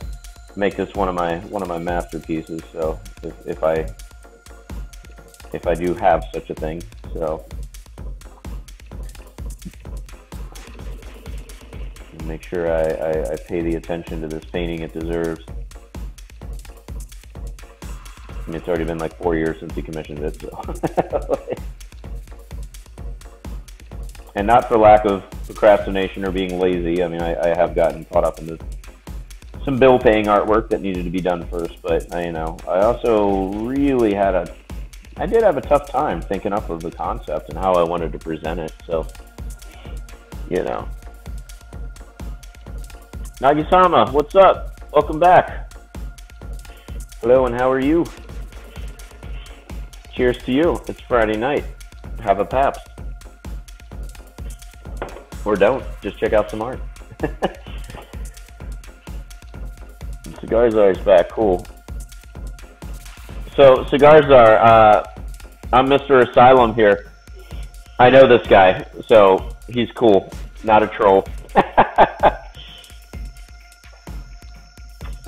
make this one of my one of my masterpieces. So, if, if I if I do have such a thing, so. Make sure I, I, I pay the attention to this painting it deserves. I mean, it's already been like four years since he commissioned it, so. and not for lack of procrastination or being lazy. I mean, I, I have gotten caught up into some bill paying artwork that needed to be done first, but I, you know, I also really had a, I did have a tough time thinking up of the concept and how I wanted to present it. So, you know. Nagisama, what's up? Welcome back. Hello, and how are you? Cheers to you. It's Friday night. Have a paps. Or don't. Just check out some art. Cigar Czar back. Cool. So, Cigar Czar, uh, I'm Mr. Asylum here. I know this guy, so he's cool. Not a troll.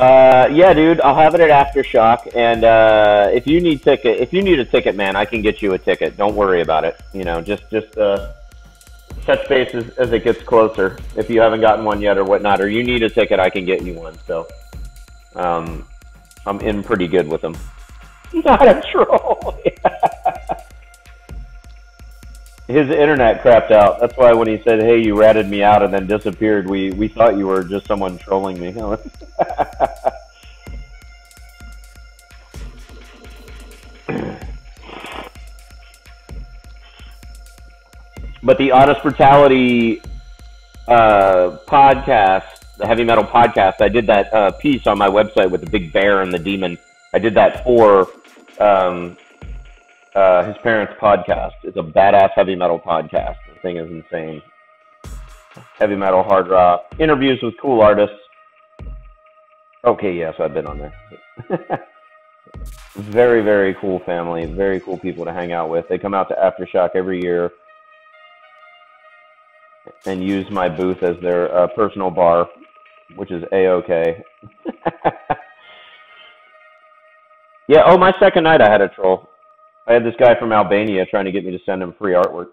Uh, yeah, dude, I'll have it at AfterShock, and uh, if you need ticket, if you need a ticket, man, I can get you a ticket. Don't worry about it. You know, just just uh, touch base as, as it gets closer. If you haven't gotten one yet or whatnot, or you need a ticket, I can get you one. So um, I'm in pretty good with them. Not a troll. His internet crapped out. That's why when he said, "Hey, you ratted me out and then disappeared," we we thought you were just someone trolling me. but the Honest Brutality uh, podcast, the heavy metal podcast, I did that uh, piece on my website with the big bear and the demon. I did that for um, uh, his parents' podcast. It's a badass heavy metal podcast. The thing is insane. Heavy metal, hard rock, interviews with cool artists. Okay, yes, yeah, so I've been on there. very, very cool family. Very cool people to hang out with. They come out to Aftershock every year and use my booth as their uh, personal bar, which is a-okay. yeah. Oh, my second night I had a troll. I had this guy from Albania trying to get me to send him free artwork.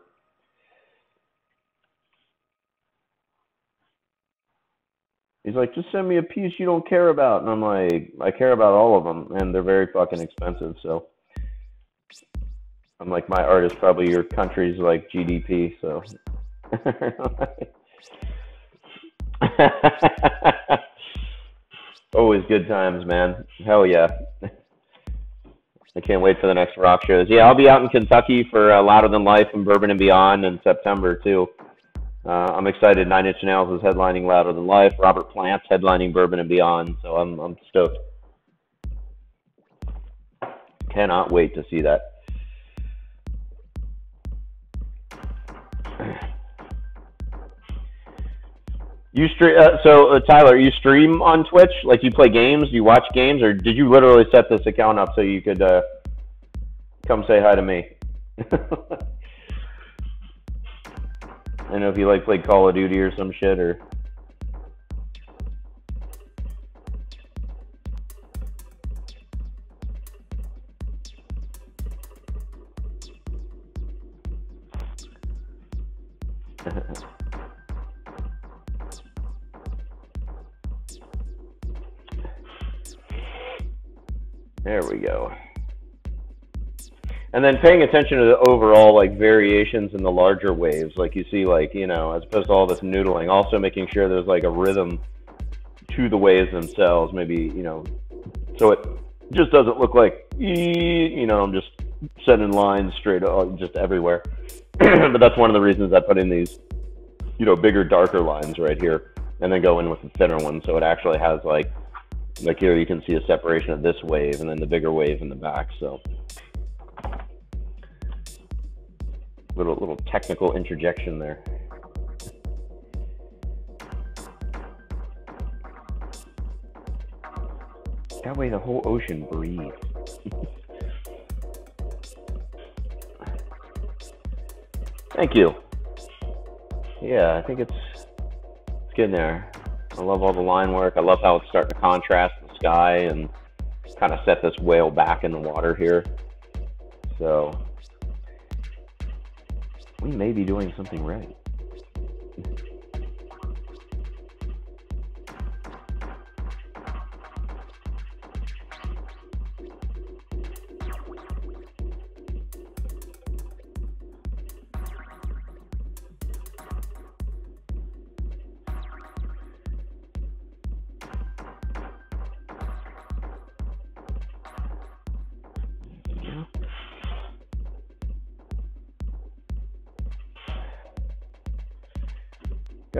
He's like, just send me a piece you don't care about. And I'm like, I care about all of them, and they're very fucking expensive. So I'm like, my art is probably your country's like GDP. So Always good times, man. Hell yeah. I can't wait for the next rock shows. Yeah, I'll be out in Kentucky for uh, Louder Than Life and Bourbon and Beyond in September, too. Uh, I'm excited. Nine Inch Nails is headlining Louder Than Life. Robert Plant's headlining Bourbon and Beyond, so I'm, I'm stoked. Cannot wait to see that. You stream uh, so uh, Tyler, you stream on Twitch? Like you play games? You watch games, or did you literally set this account up so you could uh, come say hi to me? I know if you like play Call of Duty or some shit, or. And then paying attention to the overall like variations in the larger waves, like you see, like you know, as opposed to all this noodling. Also making sure there's like a rhythm to the waves themselves. Maybe you know, so it just doesn't look like you know I'm just sending lines straight uh, just everywhere. but that's one of the reasons I put in these you know bigger, darker lines right here, and then go in with the thinner ones, so it actually has like like here you can see a separation of this wave and then the bigger wave in the back. So little little technical interjection there. That way the whole ocean breathes. Thank you. Yeah, I think it's it's getting there. I love all the line work. I love how it's starting to contrast the sky and kind of set this whale back in the water here. So we may be doing something right.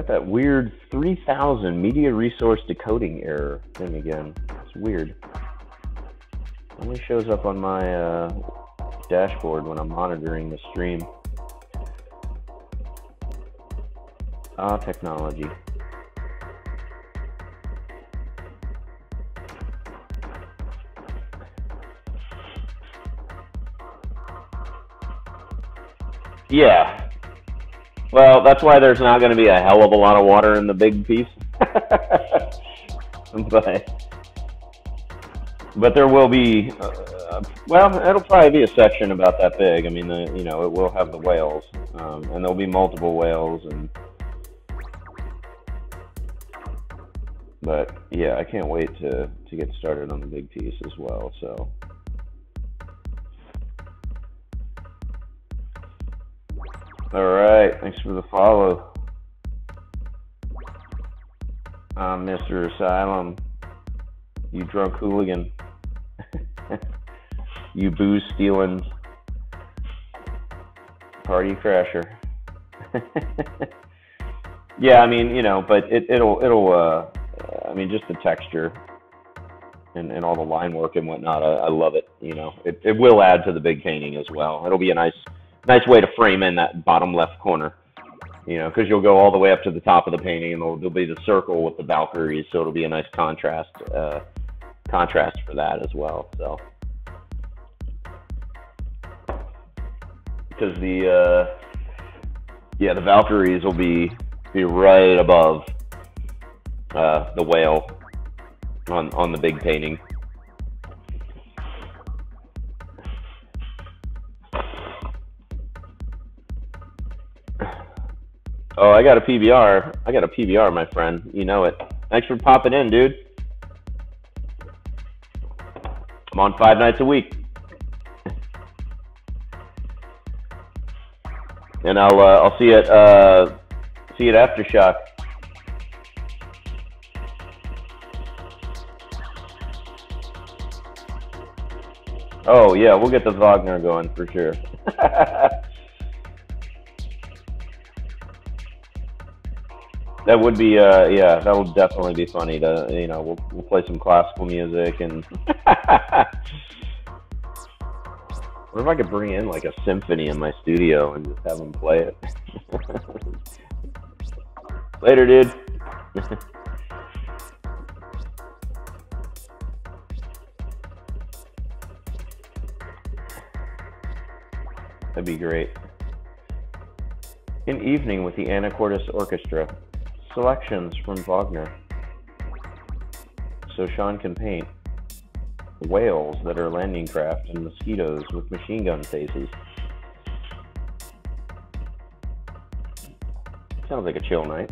That weird 3000 media resource decoding error thing again. It's weird. Only shows up on my uh, dashboard when I'm monitoring the stream. Ah, technology. Yeah, well, that's why there's not going to be a hell of a lot of water in the big piece. but but there will be, uh, well, it'll probably be a section about that big. I mean, the, you know, it will have the whales, um, and there'll be multiple whales, and but yeah, I can't wait to to get started on the big piece as well. So. All right, thanks for the follow, uh, Mr. Asylum. You drunk hooligan. you booze stealing party crasher. yeah, I mean, you know, but it, it'll it'll uh I mean just the texture and, and all the line work and whatnot. I, I love it. You know, it it will add to the big painting as well. It'll be a nice nice way to frame in that bottom left corner. You know, because you'll go all the way up to the top of the painting, and there'll, there'll be the circle with the Valkyries, so it'll be a nice contrast uh, contrast for that as well. So. because the uh, yeah the Valkyries will be be right above uh, the whale on on the big painting. I got a PBR. I got a PBR, my friend. You know it. Thanks for popping in, dude. I'm on five nights a week. and I'll uh, I'll see at uh, see you at Aftershock. Oh yeah, we'll get the Wagner going for sure. that would be uh yeah, that will definitely be funny to you know we'll we'll play some classical music and. What if I could bring in like a symphony in my studio and just have them play it? Later, dude. That'd be great. An evening with the Anacortes Orchestra. Selections from Wagner. So Sean can paint whales that are landing craft and mosquitoes with machine gun faces. Sounds like a chill night.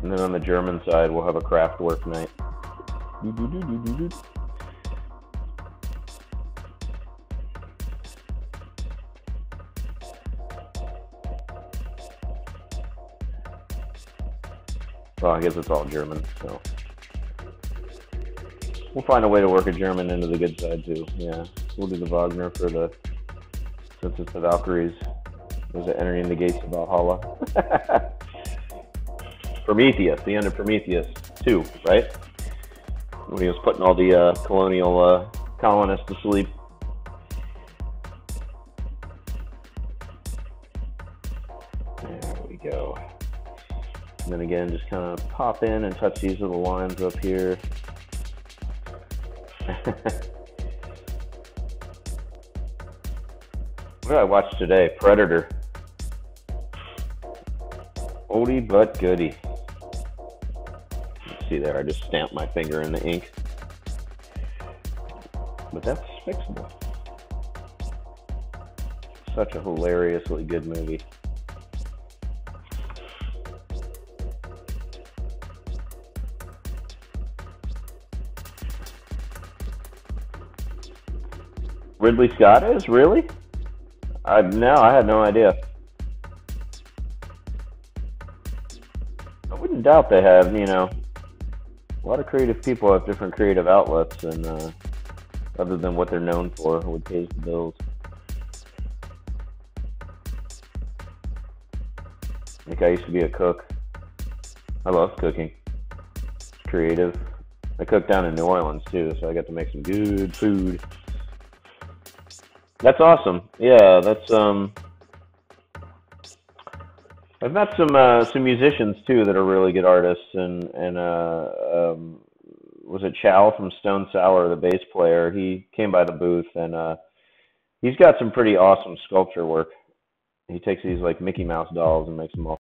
And then on the German side, we'll have a Kraftwerk night. Well, I guess it's all German, so. We'll find a way to work a German into the good side, too. Yeah. We'll do the Wagner for the. Since it's the Valkyries. Was it entering the gates of Valhalla? Prometheus, the end of Prometheus, too, right? When he was putting all the uh, colonial uh, colonists to sleep. Again, just kind of pop in and touch these little lines up here. what did I watch today? Predator. Oldie but goodie. See there, I just stamped my finger in the ink. But that's fixable. Such a hilariously good movie. Ridley Scott is really? I no, I had no idea. I wouldn't doubt they have. You know, a lot of creative people have different creative outlets, and uh, other than what they're known for, what pays the bills. Like I used to be a cook. I love cooking. It's creative. I cook down in New Orleans too, so I got to make some good food. That's awesome. Yeah, that's um. I've met some uh, some musicians too that are really good artists, and and uh, um, was it Chow from Stone Sour, the bass player? He came by the booth, and uh, he's got some pretty awesome sculpture work. He takes these like Mickey Mouse dolls and makes them all